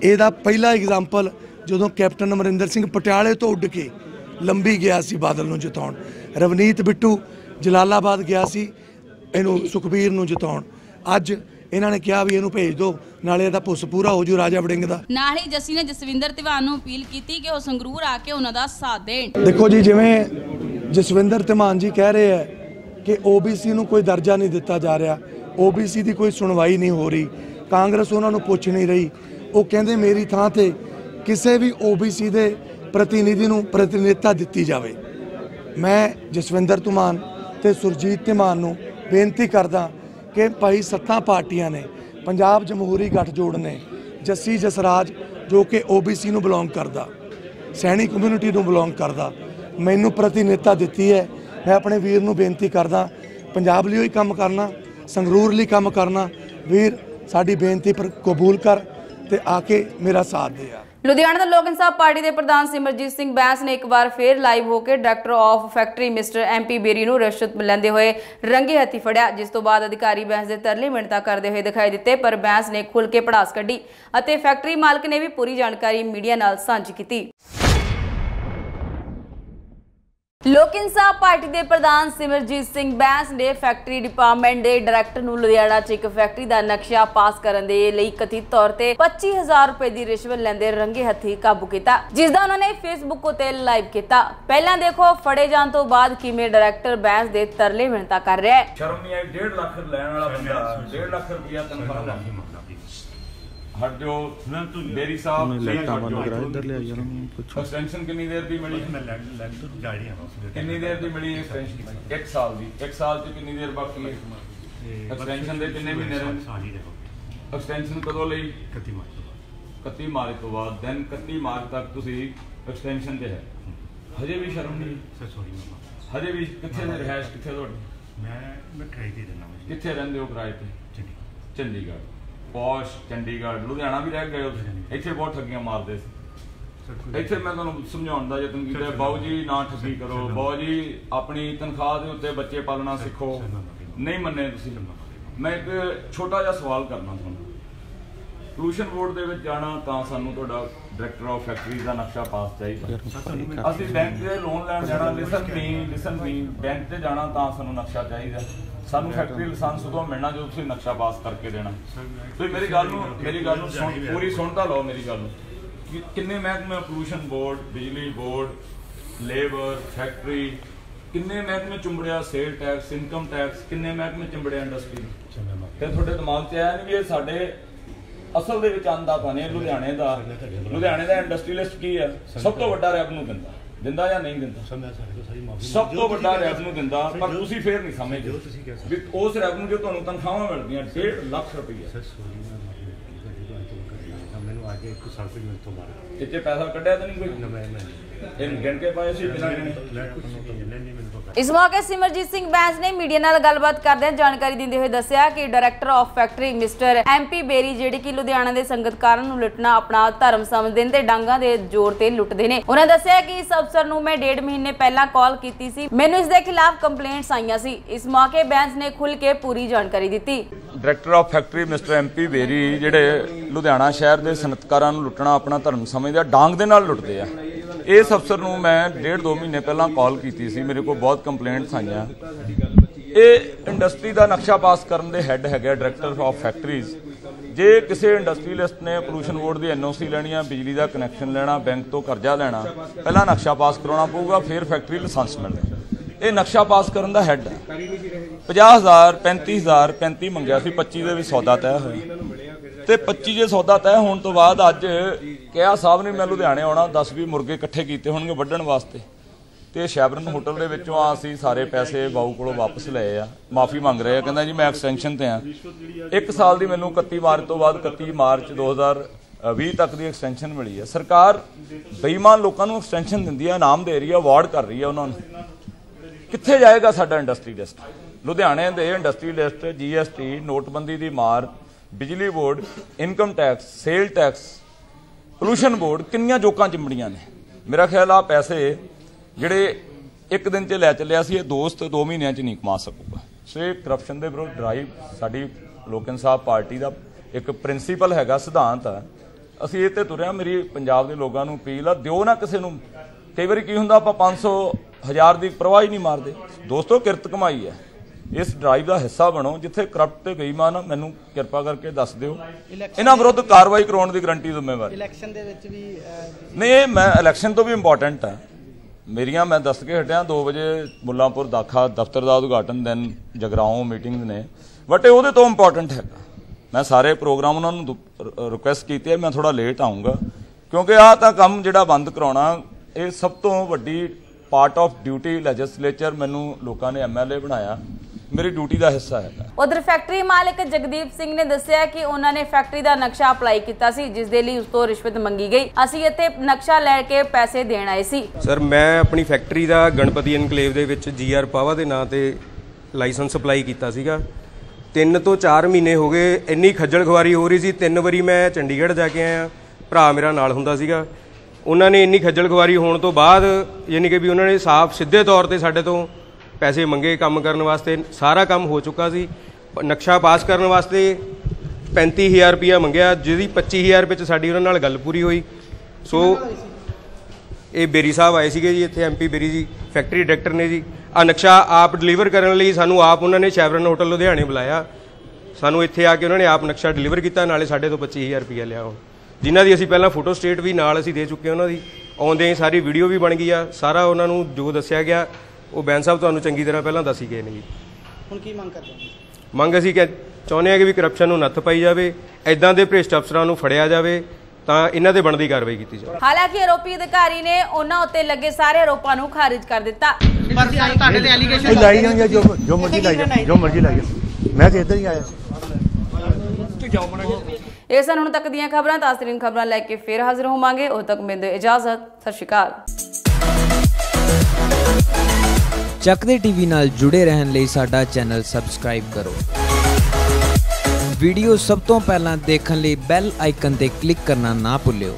ਇਹਦਾ ਪਹਿਲਾ ਐਗਜ਼ਾਮਪਲ ਜਦੋਂ ਕੈਪਟਨ ਅਮਰਿੰਦਰ ਸਿੰਘ ਪਟਿਆਲੇ ਤੋਂ ਉੱਡ ਕੇ ਲੰਬੀ ਗਿਆ ਸੀ ਬਾਦਲ ਨੂੰ ਜਿਤਾਉਣ ਰਵਨੀਤ ਬਿੱਟੂ ਜਲਾਲਾਬਾਦ ਗਿਆ ਸੀ ਇਹਨੂੰ ਸੁਖਬੀਰ ਨੂੰ ਜਿਤਾਉਣ ਅੱਜ ਇਹਨਾਂ ਨੇ ਕਿਹਾ ਵੀ ਇਹਨੂੰ ਭੇਜ ਦਿਓ ਨਾਲੇ ਇਹਦਾ ਪੁੱਸ ਪੂਰਾ ਹੋ ਜੂ ਰਾਜਾ ਵੜਿੰਗ ਦਾ। ਨਾਲ ਹੀ ਜੱਸੀ ਨੇ ਜਸਵਿੰਦਰ ਧਿਵਾਨ ਨੂੰ ਅਪੀਲ ਕੀਤੀ ਕਿ ਉਹ ਸੰਗਰੂਰ ਆ ਕੇ ਉਹਨਾਂ ਦਾ ਸਾਥ ਦੇਣ। ਦੇਖੋ ਜੀ ਜਿਵੇਂ ਜਸਵਿੰਦਰ ਧਮਾਨ ਜੀ ਕਹਿ ਰਹੇ ਹੈ ਕਿ OBC ਨੂੰ ਕੋਈ ਦਰਜਾ ਨਹੀਂ ਦਿੱਤਾ ਜਾ ਰਿਹਾ OBC ਦੀ ਕੋਈ ਸੁਣਵਾਈ ਨਹੀਂ ਹੋ ਰਹੀ ਕਾਂਗਰਸ ਉਹਨਾਂ ਨੂੰ ਪੁੱਛ ਨਹੀਂ ਰਹੀ ਉਹ ਕਹਿੰਦੇ ਮੇਰੀ ਥਾਂ ਤੇ ਕਿਸੇ ਵੀ OBC ਦੇ ਪ੍ਰਤੀਨਿਧੀ ਨੂੰ ਪ੍ਰਤੀਨਿਧਤਾ ਦਿੱਤੀ ਜਾਵੇ। ਮੈਂ ਜਸਵਿੰਦਰ ਧਮਾਨ ਤੇ ਸੁਰਜੀਤ ਧਮਾਨ ਨੂੰ ਬੇਨਤੀ ਕਰਦਾ ਕਿ ਭਾਈ ਸੱਤਾਂ ਪਾਰਟੀਆਂ ਨੇ, ਪੰਜਾਬ ਜਮਹੂਰੀ ਗੱਠਜੋੜ ਨੇ, ਜੱਸੀ ਜਸਰਾਜ ਜੋ ਕਿ OBC ਨੂੰ ਬਿਲੋਂਗ ਕਰਦਾ, ਸੈਣੀ ਕਮਿਊਨਿਟੀ ਨੂੰ ਬਿਲੋਂਗ ਕਰਦਾ, ਮੈਨੂੰ ਪ੍ਰਤੀਨਿਧਤਾ ਦਿੱਤੀ ਹੈ। ਮੈਂ ਆਪਣੇ ਵੀਰ ਨੂੰ ਬੇਨਤੀ ਕਰਦਾ, ਪੰਜਾਬ ਲਈ ਹੀ ਕੰਮ ਕਰਨਾ, ਸੰਗਰੂਰ ਲਈ ਕੰਮ ਕਰਨਾ। ਵੀਰ, ਸਾਡੀ ਬੇਨਤੀ ਪਰ ਕਬੂਲ ਕਰ ਤੇ ਆ ਕੇ ਮੇਰਾ ਸਾਥ ਦੇ ਆ। ਲੁਧਿਆਣਾ ਦੇ ਲੋਕ ਇਨਸਾਫ ਪਾਰਟੀ ਦੇ ਪ੍ਰਧਾਨ ਸਿਮਰਜੀਤ ਸਿੰਘ ਬੈਂਸ ਨੇ ਇੱਕ ਵਾਰ ਫੇਰ ਲਾਈਵ ਹੋ ਕੇ director of factory mister MP Beri ਨੂੰ ਰਿਸ਼ਵਤ ਲੈਂਦੇ ਹੋਏ ਰੰਗੇ ਹੱਥੀ ਫੜਿਆ, ਜਿਸ ਤੋਂ ਬਾਅਦ ਅਧਿਕਾਰੀ ਬੈਂਸ ਦੇ ਤਰਲੇ ਮਿੰਟਾਂ ਕਰਦੇ ਹੋਏ ਦਿਖਾਈ ਦਿੱਤੇ, ਪਰ ਬੈਂਸ ਨੇ ਖੁੱਲ ਕੇ ਪੜਾਸ ਕੱਢੀ ਅਤੇ ਫੈਕਟਰੀ ਮਾਲਕ ਨੇ ਵੀ ਪੂਰੀ ਜਾਣਕਾਰੀ ਮੀਡੀਆ ਨਾਲ ਸਾਂਝੀ ਕੀਤੀ। ਲੋਕ ਇਨਸਾਫ ਪਾਰਟੀ ਦੇ ਪ੍ਰਧਾਨ ਸਿਮਰਜੀਤ ਸਿੰਘ ਬੈਂਸ ਨੇ ਫੈਕਟਰੀ ਡਿਪਾਰਟਮੈਂਟ ਦੇ ਡਾਇਰੈਕਟਰ ਨੂੰ ਲੁਧਿਆਣਾ 'ਚ ਇੱਕ ਫੈਕਟਰੀ ਦਾ ਨਕਸ਼ਾ ਪਾਸ ਕਰਨ ਦੇ ਲਈ ਕਥਿਤ ਤੌਰ ਤੇ 25000 ਰੁਪਏ ਦੀ ਰਿਸ਼ਵਤ ਲੈਂਦੇ ਰੰਗੇ ਹੱਥੀ ਕਾਬੂ ਕੀਤਾ, ਜਿਸ ਦਾ ਉਹਨਾਂ ਨੇ ਫੇਸਬੁੱਕ ਉਤੇ ਲਾਈਵ ਕੀਤਾ। ਪਹਿਲਾਂ ਦੇਖੋ, ਫੜੇ ਜਾਣ ਤੋਂ ਬਾਅਦ ਕਿਵੇਂ ਡਾਇਰੈਕਟਰ ਬੈਂਸ ਦੇ ਤਰਲੇ ਮਿਹਨਤਾ ਕਰ ਰਿਹਾ ਹੈ। ਸ਼ਰਮ ਨਹੀਂ ਆਈ 1.5 ਲੱਖ ਲੈਣ ਵਾਲਾ ਬੰਦਾ 1.5 ਲੱਖ ਰੁਪਇਆ ਤਨਖਾਹ ਦਾ। ਹਟ ਜੋ ਮੇਰੀ ਸਾਹਿਬ ਸਹੀ ਹਟ ਜੋ ਇੱਧਰ ਲੈ ਯਾਰ ਐਕਸਟੈਂਸ਼ਨ ਕਿੰਨੀ ਦੇਰ ਦੀ ਮਿਲੀ? ਕਿੰਨੀ ਦੇਰ ਦੀ ਮਿਲੀ ਐਕਸਟੈਂਸ਼ਨ 1 ਸਾਲ ਦੀ। 1 ਸਾਲ ਚ ਕਿੰਨੀ ਦੇਰ ਬਾਕੀ ਹੈ? ਐਕਸਟੈਂਸ਼ਨ ਦੇ ਕਿੰਨੇ ਮਹੀਨੇ ਰਹੇ? ਐਕਸਟੈਂਸ਼ਨ ਕਦੋਂ ਲਈ? 31 ਮਾਰਚ ਤੋਂ ਬਾਅਦ। ਦੈਨ 31 ਮਾਰਚ ਤੱਕ ਤੁਸੀਂ ਐਕਸਟੈਂਸ਼ਨ ਤੇ ਹੈ। ਹਜੇ ਵੀ ਸ਼ਰਮ ਨਹੀਂ ਹਜੇ ਵੀ ਕਿੱਥੇ ਦੇ ਰਹਿਸ਼ ਕਿੱਥੇ ਤੁਹਾਡੀ? ਕਿੱਥੇ ਰਹਿੰਦੇ ਹੋ ਕਿਰਾਏ ਤੇ? ਚੰਡੀਗੜ੍ਹ। ਪੌਸ਼ ਚੰਡੀਗੜ੍ਹ ਲੁਧਿਆਣਾ ਵੀ ਰਹਿ ਗਏ ਹੋ ਤੁਸੀਂ। ਇੱਥੇ ਬਹੁਤ ਠੱਗੀਆਂ ਮਾਰਦੇ ਸੀ। ਇੱਥੇ ਮੈਂ ਤੁਹਾਨੂੰ ਸਮਝਾਉਣ ਦਾ ਯਤਨ ਕੀਤਾ ਬਾਊ ਜੀ ਨਾ ਠੱਗੀ ਕਰੋ। ਬਾਊ ਜੀ ਆਪਣੀ ਤਨਖਾਹ ਦੇ ਉੱਤੇ ਬੱਚੇ ਪਾਲਣਾ ਸਿੱਖੋ। ਨਹੀਂ ਮੰਨੇ ਤੁਸੀਂ। ਮੈਂ ਇੱਕ ਛੋਟਾ ਜਿਹਾ ਸਵਾਲ ਕਰਨਾ ਤੁਹਾਨੂੰ। ਪੋਲੂਸ਼ਨ ਬੋਰਡ ਦੇ ਵਿੱਚ ਜਾਣਾ ਤਾਂ ਸਾਨੂੰ ਤੁਹਾਡਾ ਡਾਇਰੈਕਟਰ ਆਫ ਫੈਕਟਰੀ ਦਾ ਨਕਸ਼ਾ ਪਾਸ ਚਾਹੀਦਾ। ਅਸੀਂ ਬੈਂਕ ਦੇ ਲੋਨ ਲੈਣ ਜਾਣਾ listen me listen me bank ਤੇ ਜਾਣਾ ਤਾਂ ਸਾਨੂੰ ਨਕਸ਼ਾ ਚਾਹੀਦਾ। ਸਾਨੂੰ ਫੈਕਟਰੀ ਲਾਇਸੈਂਸ ਉਦੋਂ ਮਿਲਣਾ ਜਦੋਂ ਤੁਸੀਂ ਨਕਸ਼ਾ ਪਾਸ ਕਰਕੇ ਦੇਣਾ। ਤੁਸੀਂ ਮੇਰੀ ਗੱਲ ਨੂੰ ਮੇਰੀ ਗੱਲ ਨੂੰ ਸੁਣ ਪੂਰੀ ਸੁਣਦਾ ਲਓ ਮੇਰੀ ਗੱਲ। ਨੂੰ ਕਿ ਕਿੰਨੇ ਮਹਿਕਮੇ ਪੋਲੂਸ਼ਨ ਬੋਰਡ ਬਿਜਲੀ ਬੋਰਡ ਲੇਬਰ ਫੈਕਟਰੀ ਕਿੰਨੇ ਮਹਿਕਮੇ ਚੁੰਬੜਿਆ ਸੇਲ ਟੈਕਸ ਇਨਕਮ ਟੈਕਸ ਕਿੰਨੇ ਮਹਿਕਮੇ ਚੁੰਬੜਿਆ ਇੰਡਸਟਰੀ ਫਿਰ ਤੁਹਾਡੇ ਦਿਮਾਗ 'ਚ ਆਇਆ ਨਹੀਂ ਵੀ ਇਹ ਸਾਡੇ ਅਸਲ ਦੇ ਵਿੱਚ ਆਂਦਾ ਤਾਂ ਨਹੀਂ ਲੁਧਿਆਣੇ ਦਾ। ਲੁਧਿਆਣੇ ਦਾ ਇੰਡਸਟਰੀਲਿਸਟ ਕੀ ਹੈ? ਸਭ ਤੋਂ ਵੱਡਾ ਰੈਵਨਿਊ ਦਿੰਦਾ। ਦਿੰਦਾ ਜਾਂ ਨਹੀਂ ਦਿੰਦਾ? ਸਭ ਤੋਂ ਵੱਡਾ ਰੈਵਨਿਊ ਦਿੰਦਾ ਪਰ ਤੁਸੀਂ ਫੇਰ ਨਹੀਂ ਸਮਝਦੇ। ਵੀ ਉਸ ਰੈਵਨਿਊ ਜੋ ਤੁਹਾਨੂੰ ਤਨਖਾਹਾਂ ਮਿਲਦੀਆਂ 1.5 ਲੱਖ ਰੁਪਏ ਮੈਨੂੰ ਅੱਜ ਇੱਕ ਸਾਲ ਪਹਿਲਾਂ ਤੋਂ ਬਾਅਦ। ਇੱਥੇ ਪੈਸਾ ਕੱਢਿਆ ਤਾਂ ਨਹੀਂ ਕੋਈ? ਇਹ ਗਿਣ ਕੇ ਪਾਏ ਸੀ ਬਿਨਾਂ ਗਿਣੇ। ਇਸ ਮੌਕੇ ਸਿਮਰਜੀਤ ਸਿੰਘ ਬੈਂਸ ਨੇ ਮੀਡੀਆ ਨਾਲ ਗੱਲਬਾਤ ਕਰਦਿਆਂ ਜਾਣਕਾਰੀ ਦਿੰਦੇ ਹੋਏ ਦੱਸਿਆ ਕਿ director of factory mister MP Beri ਜਿਹੜੇ ਕਿ ਲੁਧਿਆਣਾ ਦੇ ਸੰਗਤਕਾਰਾਂ ਨੂੰ ਲੁੱਟਣਾ ਆਪਣਾ ਧਰਮ ਸਮਝਦੇ ਨੇ ਤੇ ਡਾਂਗਾ ਦੇ ਜ਼ੋਰ ਤੇ ਲੁੱਟਦੇ ਨੇ। ਉਹਨਾਂ ਦੱਸਿਆ ਕਿ ਇਸ ਅਫਸਰ ਨੂੰ ਮੈਂ ਡੇਢ ਮਹੀਨੇ ਪਹਿਲਾਂ ਕਾਲ ਕੀਤੀ ਸੀ। ਮੈਨੂੰ ਇਸ ਦੇ ਖਿਲਾਫ ਕੰਪਲੇਂਟਸ ਆਈਆਂ ਸੀ। ਇਸ ਮੌਕੇ ਬੈਂਸ ਨੇ ਖੁੱਲ ਕੇ ਪੂਰੀ ਜਾਣਕਾਰੀ ਦਿੱਤੀ। Director of factory mister MP Beri ਜਿਹੜੇ ਲੁਧਿਆਣਾ ਸ਼ਹਿਰ ਦੇ ਸਨਅਤਕਾਰਾਂ ਨੂੰ ਲੁੱਟਣਾ ਆਪਣਾ ਧਰਮ ਸਮਝਦੇ ਆ ਡਾਂਗ ਦੇ ਨਾਲ ਲੁੱਟਦੇ ਆ। ਇਸ ਅਫਸਰ ਨੂੰ ਮੈਂ ਡੇਢ ਦੋ ਮਹੀਨੇ ਪਹਿਲਾਂ ਕਾਲ ਕੀਤੀ ਸੀ, ਮੇਰੇ ਕੋਲ ਬਹੁਤ ਕੰਪਲੇਂਟਸ ਆਈਆਂ। ਇਹ ਇੰਡਸਟਰੀ ਦਾ ਨਕਸ਼ਾ ਪਾਸ ਕਰਨ ਦੇ ਹੈੱਡ ਹੈਗੇ ਡਾਇਰੈਕਟਰ ਆਫ ਫੈਕਟਰੀਜ਼ ਜੇ ਕਿਸੇ ਇੰਡਸਟਰੀਲਿਸਟ ਨੇ ਪੋਲੂਸ਼ਨ ਬੋਰਡ ਦੀ ਐਨਓਸੀ ਲੈਣੀ ਆ, ਬਿਜਲੀ ਦਾ ਕਨੈਕਸ਼ਨ ਲੈਣਾ ਬੈਂਕ ਤੋਂ ਕਰਜ਼ਾ ਲੈਣਾ, ਪਹਿਲਾਂ ਨਕਸ਼ਾ ਪਾਸ ਕਰਾਉਣਾ ਪਊਗਾ, ਫਿਰ ਫੈਕਟਰੀ ਲਾਇਸੈਂਸ ਮਿਲਦਾ ਇਹ ਨਕਸ਼ਾ ਪਾਸ ਕਰਨ ਦਾ ਹੈੱਡ ਹੈ 50000 35000 35 ਮੰਗਿਆ ਸੀ 25 ਦੇ ਵੀ ਸੌਦਾ ਤੈਅ ਹੋਇਆ। ਤੇ 25 ਜੇ ਸੌਦਾ ਤੈਅ ਹੋਣ ਤੋਂ ਬਾਅਦ ਅੱਜ ਕਿਹਾ ਸਾਹਿਬ ਨੇ ਮੈਂ ਲੁਧਿਆਣੇ ਆਉਣਾ 10 20 ਮੁਰਗੇ ਇਕੱਠੇ ਕੀਤੇ ਹੋਣਗੇ ਵੱਢਣ ਵਾਸਤੇ। ਤੇ ਸ਼ੈਬਰਨ ਹੋਟਲ ਦੇ ਵਿੱਚੋਂ ਆ ਅਸੀਂ ਸਾਰੇ ਪੈਸੇ ਬਾਊ ਕੋਲੋਂ ਵਾਪਸ ਲਏ ਆ ਮਾਫੀ ਮੰਗ ਰਹੇ ਆ ਕਹਿੰਦਾ ਜੀ ਮੈਂ ਐਕਸਟੈਂਸ਼ਨ ਤੇ ਆ। ਇੱਕ ਸਾਲ ਦੀ ਮੈਨੂੰ 31 ਮਾਰਚ ਤੋਂ ਬਾਅਦ 31 ਮਾਰਚ ਅ, 20 ਤੱਕ ਦੀ ਐਕਸਟੈਂਸ਼ਨ ਮਿਲੀ ਹੈ ਸਰਕਾਰ ਬੇਈਮਾਨ ਲੋਕਾਂ ਨੂੰ ਐਕਸਟੈਂਸ਼ਨ ਦਿੰਦੀ ਹੈ ਇਨਾਮ ਦੇ ਰਹੀ ਹੈ ਅਵਾਰਡ ਕਰ ਰਹੀ ਹੈ ਉਹਨਾਂ ਨੂੰ। ਕਿੱਥੇ ਜਾਏਗਾ ਸਾਡਾ ਇੰਡਸਟਰੀ ਲਿਸਟ? ਲੁਧਿਆਣੇ ਦੇ ਇੰਡਸਟਰੀ ਲਿਸਟ ਜੀਐਸਟੀ ਨੋਟਬੰਦੀ ਦੀ ਮਾਰ ਬਿਜਲੀ board, income tax, sale tax, pollution board, ਕਿੰਨੀਆਂ ਜੋਕਾਂ ਚਿੰਬੜੀਆਂ ਨੇ। ਮੇਰਾ ਖਿਆਲ ਆ ਪੈਸੇ ਜਿਹੜੇ ਇੱਕ ਦਿਨ 'ਚ ਲੈ ਚੱਲਿਆ ਸੀ, ਇਹ ਦੋਸਤ 2 ਮਹੀਨਿਆਂ 'ਚ ਨਹੀਂ ਕਮਾ ਸਕੂਗਾ। ਸੋ ਇਹ ਕਰਪਸ਼ਨ ਦੇ ਵਿਰੁੱਧ ਡਰਾਈਵ ਸਾਡੀ ਲੋਕ ਇਨਸਾਫ ਪਾਰਟੀ ਦਾ ਇੱਕ ਪ੍ਰਿੰਸੀਪਲ ਹੈਗਾ, ਸਿਧਾਂਤ ਆ। ਅਸੀਂ ਇਹ ਤੇ ਤੁਰਿਆ ਮੇਰੀ ਪੰਜਾਬ ਦੇ ਲੋਕਾਂ ਨੂੰ ਅਪੀਲ ਆ, ਦਿਓ ਨਾ ਕਿਸੇ ਨੂੰ। ਕਈ ਵਾਰੀ ਕੀ ਹੁੰਦਾ, ਆਪਾਂ 500 ਹਜ਼ਾਰ ਦੀ ਪਰਵਾਹ ਹੀ ਨਹੀਂ ਮਾਰਦੇ। ਦੋਸਤੋ, ਕਿਰਤ ਕਮਾਈ ਹੈ। ਇਸ ਡਰਾਈਵ ਦਾ ਹਿੱਸਾ ਬਣੋ ਜਿੱਥੇ ਕਰਪਟ ਤੇ ਬੇਈਮਾਨ ਆ ਮੈਨੂੰ ਕਿਰਪਾ ਕਰਕੇ ਦੱਸ ਦਿਓ। ਇਹਨਾਂ ਵਿਰੁੱਧ ਕਾਰਵਾਈ ਕਰਾਉਣ ਦੀ ਗਰੰਟੀ ਜ਼ਿੰਮੇਵਾਰ। ਇਲੈਕਸ਼ਨ ਦੇ ਵਿੱਚ ਵੀ ਨਹੀਂ ਇਹ ਮੈਂ ਇਲੈਕਸ਼ਨ ਤੋਂ ਵੀ ਇੰਪੋਰਟੈਂਟ ਹੈ ਮੇਰੀਆਂ ਮੈਂ ਦੱਸ ਕੇ ਹਟਿਆ 2 ਵਜੇ ਮੁੱਲਾਂਪੁਰ ਦਾਖਾ ਦਫ਼ਤਰ ਦਾ ਉਦਘਾਟਨ ਦਿਨ ਜਗਰਾਉਂ ਮੀਟਿੰਗ ਨੇ। ਬਟ ਇਹ ਉਹਦੇ ਤੋਂ ਇੰਪੋਰਟੈਂਟ ਹੈਗਾ। ਮੈਂ ਸਾਰੇ ਪ੍ਰੋਗਰਾਮ ਉਹਨਾਂ ਨੂੰ ਰਿਕੁਐਸਟ ਕੀਤੀ ਹੈ ਮੈਂ ਥੋੜਾ ਲੇਟ ਆਉਂਗਾ ਕਿਉਂਕਿ ਆਹ ਤਾਂ ਕੰਮ ਜਿਹੜਾ ਬੰਦ ਕਰਾਉਣਾ ਇਹ ਸਭ ਤੋਂ ਵੱਡੀ ਪਾਰਟ ਆਫ ਡਿਊਟੀ ਲੈਜਿਸਲੇਚਰ ਮੈਨੂੰ ਲੋਕਾਂ ਨੇ ਐਮਐਲਏ ਬਣਾਇਆ। ਮੇਰੀ ਡਿਊਟੀ ਦਾ ਹਿੱਸਾ ਹੈਗਾ ਉਧਰ ਫੈਕਟਰੀ ਮਾਲਕ ਜਗਦੀਪ ਸਿੰਘ ਨੇ ਦੱਸਿਆ ਕਿ ਉਹਨਾਂ ਨੇ ਫੈਕਟਰੀ ਦਾ ਨਕਸ਼ਾ ਅਪਲਾਈ ਕੀਤਾ ਸੀ ਜਿਸ ਦੇ ਲਈ ਉਸ ਤੋਂ ਰਿਸ਼ਵਤ ਮੰਗੀ ਗਈ। ਅਸੀਂ ਇੱਥੇ ਨਕਸ਼ਾ ਲੈ ਕੇ ਪੈਸੇ ਦੇਣ ਆਏ ਸੀ। ਸਰ ਮੈਂ ਆਪਣੀ ਫੈਕਟਰੀ ਦਾ ਗਣਪਤੀ ਐਨਕਲੇਵ ਦੇ ਵਿੱਚ ਜੀਆਰ ਪਾਵਾ ਦੇ ਨਾਂ ਤੇ ਲਾਇਸੈਂਸ ਅਪਲਾਈ ਕੀਤਾ ਸੀਗਾ। ਤਿੰਨ ਤੋਂ 4 ਮਹੀਨੇ ਹੋ ਗਏ ਇੰਨੀ ਖੱਜਲ ਖਵਾਰੀ ਹੋ ਰਹੀ ਸੀ। ਤਿੰਨ ਵਾਰੀ ਮੈਂ ਚੰਡੀਗੜ੍ਹ ਜਾ ਕੇ ਆਇਆ ਭਰਾ ਮੇਰਾ ਨਾਲ ਹੁੰਦਾ ਸੀਗਾ। ਉਹਨਾਂ ਨੇ ਇੰਨੀ ਖੱਜਲ ਖਵਾਰੀ ਹੋਣ ਤੋਂ ਬਾਅਦ ਯਾਨੀ ਕਿ ਵੀ ਉਹਨਾਂ ਨੇ ਸਾਫ਼ ਸਿੱਧੇ ਤੌਰ ਤੇ ਸਾਡੇ ਤੋਂ ਪੈਸੇ ਮੰਗੇ ਕੰਮ ਕਰਨ ਵਾਸਤੇ ਸਾਰਾ ਕੰਮ ਹੋ ਚੁੱਕਾ ਸੀ। ਨਕਸ਼ਾ ਪਾਸ ਕਰਨ ਵਾਸਤੇ 35000 ਰੁਪਇਆ ਮੰਗਿਆ ਜਿਹਦੀ 25000 ਰੁਪਏ ਚ ਸਾਡੀ ਉਹਨਾਂ ਨਾਲ ਗੱਲ ਪੂਰੀ ਹੋਈ। ਸੋ ਇਹ ਬੇਰੀ ਸਾਹਿਬ ਆਏ ਸੀਗੇ ਜੀ ਇੱਥੇ ਐਮਪੀ ਬੇਰੀ ਜੀ ਫੈਕਟਰੀ ਡਾਇਰੈਕਟਰ ਨੇ ਜੀ। ਆ ਨਕਸ਼ਾ ਆਪ ਡਿਲੀਵਰ ਕਰਨ ਲਈ ਸਾਨੂੰ ਆਪ ਉਹਨਾਂ ਨੇ ਸ਼ੈਵਰਨ ਹੋਟਲ ਲੁਧਿਆਣੇ ਬੁਲਾਇਆ। ਸਾਨੂੰ ਇੱਥੇ ਆ ਕੇ ਉਹਨਾਂ ਨੇ ਆਪ ਨਕਸ਼ਾ ਡਿਲੀਵਰ ਕੀਤਾ ਨਾਲੇ ਸਾਡੇ ਤੋਂ 25000 ਰੁਪਇਆ ਲਿਆ ਹੁਣ ਜਿਨ੍ਹਾਂ ਦੀ ਅਸੀਂ ਪਹਿਲਾਂ ਫੋਟੋ ਸਟੇਟ ਵੀ ਨਾਲ ਅਸੀਂ ਦੇ ਚੁੱਕੇ ਉਹਨਾਂ ਦੀ। ਆਉਂਦੇ ਹੀ ਸਾਰੀ ਵੀਡੀਓ ਵੀ ਬਣ ਗਈ ਆ ਸਾਰਾ ਉਹਨਾਂ ਨੂੰ ਜੋ ਦੱਸਿਆ ਗਿਆ ਉਹ ਬੈਨ ਸਾਹਿਬ ਤੁਹਾਨੂੰ ਚੰਗੀ ਤਰ੍ਹਾਂ ਪਹਿਲਾਂ ਦੱਸ ਹੀ ਗਏ ਨੇ ਜੀ। ਹੁਣ ਕੀ ਮੰਗ ਕਰਦੇ ਹੋ? ਮੰਗ ਅਸੀਂ ਕਿ ਚਾਹੁੰਦੇ ਹਾਂ ਕਿ ਵੀ ਕਰਪਸ਼ਨ ਨੂੰ ਨੱਥ ਪਾਈ ਜਾਵੇ ਐਦਾਂ ਦੇ ਭ੍ਰਿਸ਼ਟ ਅਫਸਰਾਂ ਨੂੰ ਫੜਿਆ ਜਾਵੇ ਤਾਂ ਇਹਨਾਂ ਤੇ ਬਣਦੀ ਕਾਰਵਾਈ ਕੀਤੀ ਜਾਵੇ। ਹਾਲਾਂਕਿ ਆਰੋਪੀ ਅਧਿਕਾਰੀ ਨੇ ਉਹਨਾਂ ਉੱਤੇ ਲੱਗੇ ਸਾਰੇ ਆਰੋਪਾਂ ਨੂੰ ਖਾਰਿਜ ਕਰ ਦਿੱਤਾ। ਪਰ ਤੁਹਾਡੇ ਤੇ ਐਲੀਗੇਸ਼ਨ ਲਾਈ ਹੋਈ ਆ ਜੋ ਜੋ ਮਰਜ਼ੀ ਲਾਈ ਜਾ ਜੋ ਮਰਜ਼ੀ ਲਾਈ ਜਾ ਮੈਂ ਤੇ ਇੱਧਰ ਹੀ ਆਇਆ। ਇਹ ਸਨ ਹੁਣ ਤੱਕ ਦੀਆਂ ਖਬਰਾਂ ਤਾਜ਼ਤਰੀਨ ਖਬਰਾਂ ਲੈ ਕੇ ਫੇਰ ਹਾਜ਼ਰ ਹੋਵਾਂਗੇ। ਉਦੋਂ ਤੱਕ ਮੈਨੂੰ ਇਜਾਜ਼ਤ। ਸਤਿ ਸ਼੍ਰੀ ਅਕਾਲ। ਚੱਕਦੇ ਟੀਵੀ ਨਾਲ ਜੁੜੇ ਰਹਿਣ ਲਈ ਸਾਡਾ ਚੈਨਲ ਸਬਸਕ੍ਰਾਈਬ ਕਰੋ। ਵੀਡੀਓ ਸਭ ਤੋਂ ਪਹਿਲਾਂ ਦੇਖਣ ਲਈ ਬੈਲ ਆਈਕਨ ਤੇ ਕਲਿੱਕ ਕਰਨਾ ਨਾ ਭੁੱਲਿਓ।